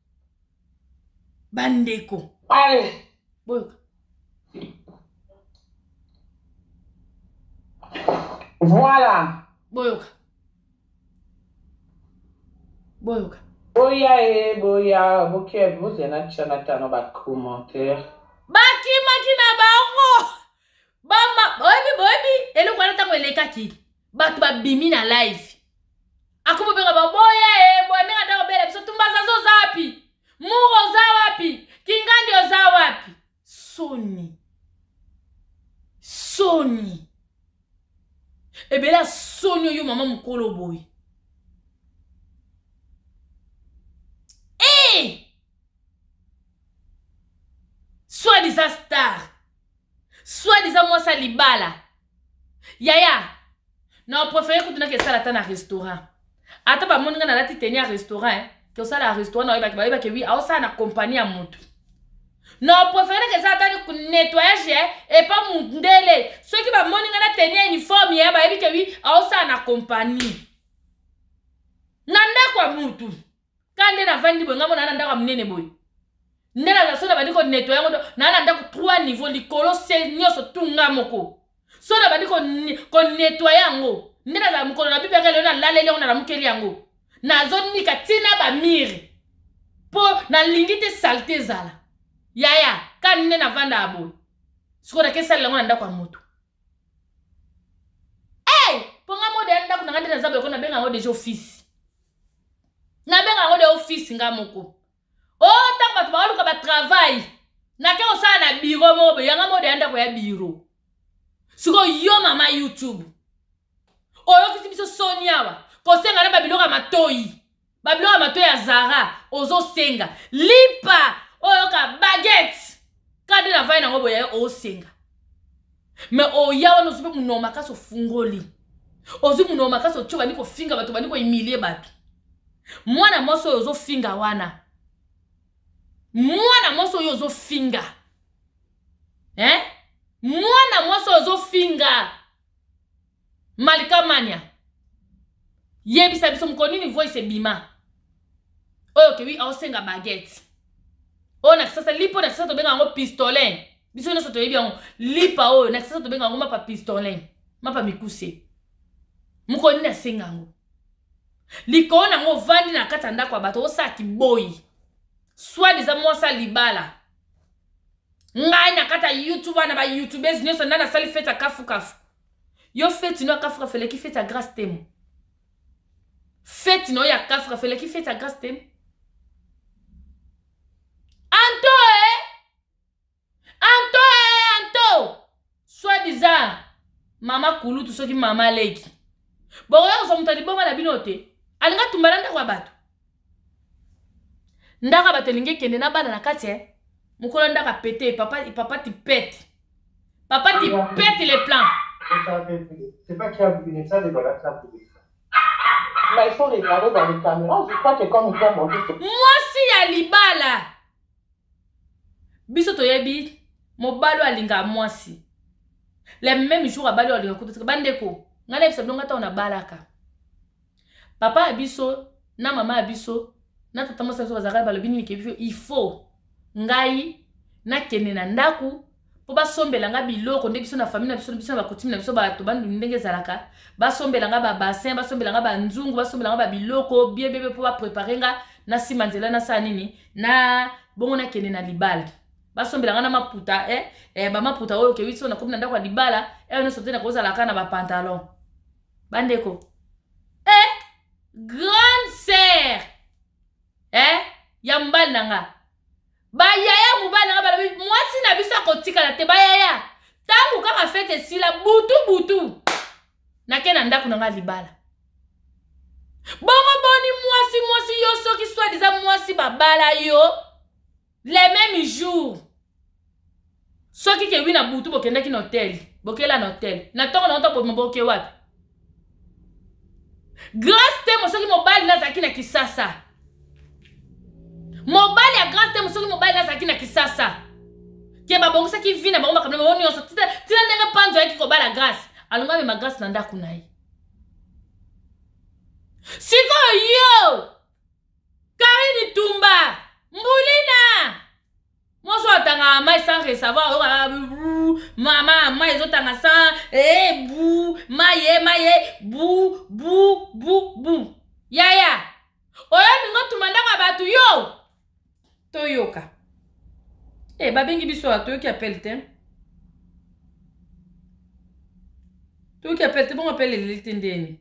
bandeko ale boyoka voilà boyoka boyoka boya ye boya boke bozela tia na tano bacommentaire bakimaki na bango bama boyebi boyebi eloko wana ntango elekaki bato babimi na live akobobenga baboya e eh, boye ndenge ata kobela biso tumbazaza oza wapi muro oza wapi kingandi oza wapi soni soni ebela soni oyo mama mokolo boye e eh! soit disant star soit disant mwasi ya libala yaya na oprefere kutu nake esala ata na restaurant ata bamoni ngai nalati teni ya restaurant eh. ke osala ya restaurant naoyebaki bayebaki wi aosala na kompani ya motu na oprefere nake esala ata nettoyage eh, epa mundele soki bamoni ngai na teni ya uniforme ya eh, bayebi ke wi aosala na kompani na ndako ya motu ka nde navandi boye ngai mona na ndako ya monene boye nde naza so nabandi konetwa yango do naa na ndako trois niveau likolo se nyonso tunga moko so nabandi konetwa yango nde nazala mokolo na bibeke lelo nalaleli yango nalamukeli yango nazonika ntina bamire mpo nalingi te salte ezala yaya ka nde navandaka boye sikoyo nakesalela yango na ndako ya moto mpo ngai mode ya ndako na ngai nde naza boye ko nabenga yango deja ofisi nabenga yango de office nga moko o oh, ntango bato baoluka batravail nake kosala na biro moko boye yanga moko deya ndako ya biro sikoyo yo mama youtube oyokisi biso soni awa kosenga na babiloko ya matoyi babiloko ya matoyi ya zara ozosenga lipa oyoka bagete kade na vai nango boye osenga me oya wana ozwi mpe monoko makasi ofungoli ozwi monoko makasi otyo bandi kofinga bato bandi kohumilie bato mwana mwasi oyo ozofinga wana mwana mwasi oyo ozofinga eh? mwana mwasi oyo ozofinga malika mania yebisa biso mokolo nini voice ebima oyo okebi aosenga baguette oyo na kisasa lipa na kisasa tobenga yango pistolin biso nyonso toyebi yango lipa oyo na kisasa tobenga yango mapa pistolin mapa mikuse mokolo nini asenga yango likolo na yango ovandi na kati ya ndako ya bato osala kiboyi swad eza mwasi ya libala ngai na kati ya youtube wana bayoutubes nyonso nani asali feti ya kafukafu yo feti no ya kafra feleki feti ya grace temo feti no ya kafra feleki feti ya grace temo anto e eh? anto e eh, anto soit disant mama kulutu soki mama aleki bokoya kozwa moto ya liboma na bino te alinga tumbala ndako ya bato ndaka bato elingi ekende na bana na kati eh? mokolo ndaka pete papa, papa ti pete papa ti pete le plan mwasi ya libala biso toyebi mobali alinga mwasi le meme jour abali alinga kutu bandeko ngai nayebisa bino ngai ntango nabalaka papa ya biso na mama ya biso na tata mwasi na biso bazalaka balobi nini kebiso il faut ngai nakende na ndako mpo basombela nga biloko nde biso na famille na biso biso na bakutime na biso bato banduni ndenge ezalaka basombela nga babassin basombela nga banzungu basombela nga babiloko biebebe mpo baprepare nga na nsima nzela nasala nini na bongo nakende na libala basombela nga na maputa eh, eh, bamaputa oyo okeyi so nakomi na ndako ya libala eyo eh, nyonso te nakozalaka na bapantalon bandeko eh, grande sœur eh, ya mobali na nga bayaya mobali na nga balobi mwasi na biso akotikala te bayaya ntango kaka fete esila butu butu nake na ndako na nga libala bongo boni mwasi mwasi yo soki swadiza mwasi babala yo le meme jour soki kewi na butu bokendaki na hotel bokela na hotel na ntongo nango toboma boke wapi grace temo soki mobali nazalaki na kisasa mobali ya grace temo soki mobali nazalaki na kisasa ke babongisaki vi na bango makambo na bango nyonso tina ndenge panzo ayaki kobala grace alonga amema grace na ndako na ye sikoyo yo Karine Tumba Mbulina mwasi oyo atangaka mai sans resavoir oyokaka bu mama mai ezotanga sans ee eh, bu mai ye mai ye bu bu bu bu yaya oyo ndingo tuma ndako ya bato yo toyoka e babengi biso awa toyoki apele te toyoki apele te bongo apele eleli te ndeni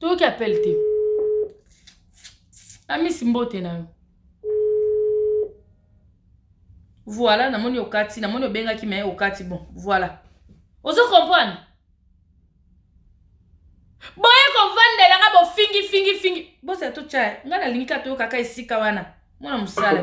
toyoki apele te amisi mbote na yo voilà namoni okati namoni obengaki me okati bon voilà ozo comprendre boye kovandela nga bofingi fingi fingi bosala totya nga nalingi ka toyokaka esika wana mwana mosala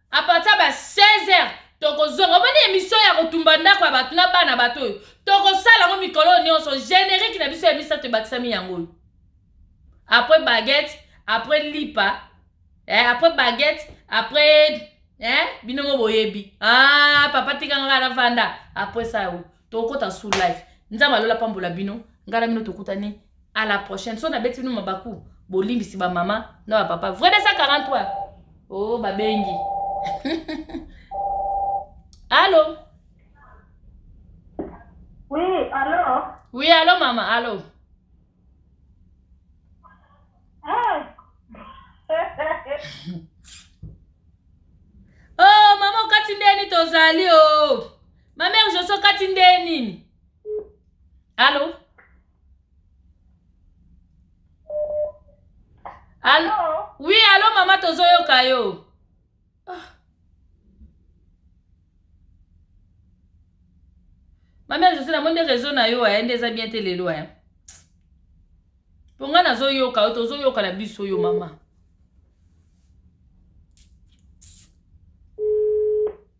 a partir ba 16 heures tokozonga omoni emission ya kotumba ndako ya bato na bana bato oyo tokosala yango mikolo oyo nyonso générique na biso ya misato ebakisami yango oyo après baguette après lipa eh, après baguette après eh, bino ngo boyebi ah, papa tikanga nafanda après ça oyo tokota sous life nzambe alola pambola bino ngai na bino tokutani à la prochaine so nabeti bino mabaku bolimbisi bamama na bapapa vrai 243 o oh, babengi alo oui alo oui alo mama alo oh mama okati nde nini tozali o oh. ma mère josi okati nde nini allo allo oui allo mama tozoyoka yo ah. mamia jose namoni nde réseau na yo aya nde eza bien te lelo aya mpo ngai nazoyoka yo tozoyoka na biso yo mama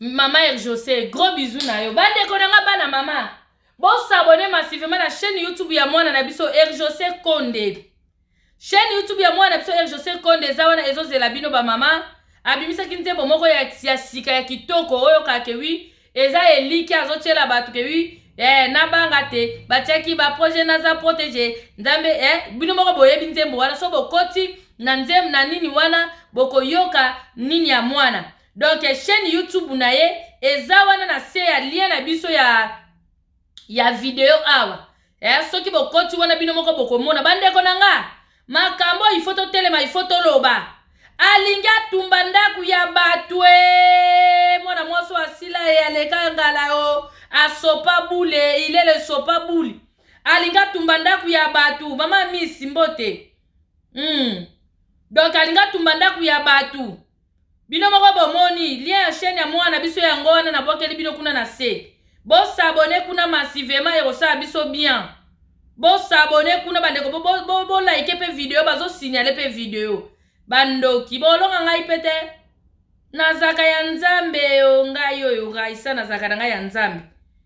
mama erjose gros bisou na yo bandeko na nga bana mama bosabone massivement na chaîne youtube ya mwana na biso erjose konde chaîne youtube ya mwana na biso erjose konde eza wana ezozela bino bamama abimisaki nzembo moko ya, ya sika ya kitoko oyo kake wi eza eliki azotyela bato ke wi eh, nabanga te batyaki baprojet naza protege nzambe eh, bino moko boyebi nzembo wana so bokoti na nzembo na nini wana bokoyoka nini ya mwana donc chaîne youtube na ye eza wana na se ya lien na biso ya ya video awa eh, soki bokoti wana bino moko bokomona bandeko na nga makambo oyo ifo totelema ifo toloba alingi atumba ndako ya bato e mwana mwasi oyo asila ye aleka ngala o asopa bule ilele sopa bule alingi atumba ndako ya bato mama misi mbote mm. donk alingi atumba ndako ya bato bino moko bomoni lien ya chaîne ya mwana biso yango wana nabwakeli bino kuna na se bosabone kuna massivema ekosala biso bien bosabone kuna bandeko bolaike bo, bo, bo mpe video bazosignale mpe video bandoki bolonga ngai mpe te nazaka ya nzambe o ngai oyo raisa nazaka na ngai ya nzambe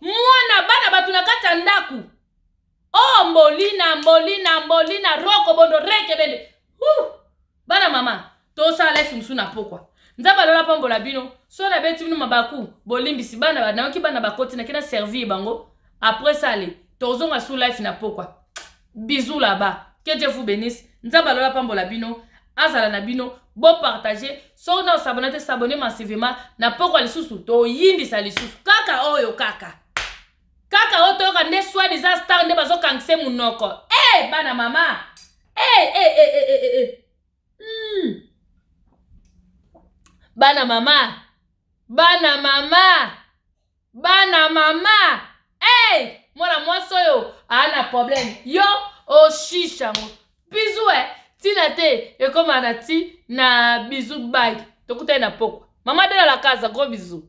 mwana bana bato na kati ya ndako o oh, mbolina mbolina mbolina roko bondo rekebende bana mama tosala life mosusu na pokwa nzambe alola pambola bino so nabeti bino mabaku bolimbisi bana nayoki bana bakoti nake na servir bango apres sale tozonga su life na pokwa bisous là bas que dieu vous bénisse nzambe alola pambola bino azala na bino bopartage soki na osabona te sabone masivema na pokwa lisusu toyindisa lisusu kaka oyo kaka kaka oyo toyoka nde soi disant star nde bazokangise monoko e hey, bana mama hey, eh, eh, hey, eh, hey, hey, hey, hey. Mm. bana mama bana mama bana mama hey! mwana mwasi oyo aa na problème yo oshisha ngo bizu e eh, ntina te ekóma na ti na bizu bag tokutani na pokwa mama de la la casa gros bizu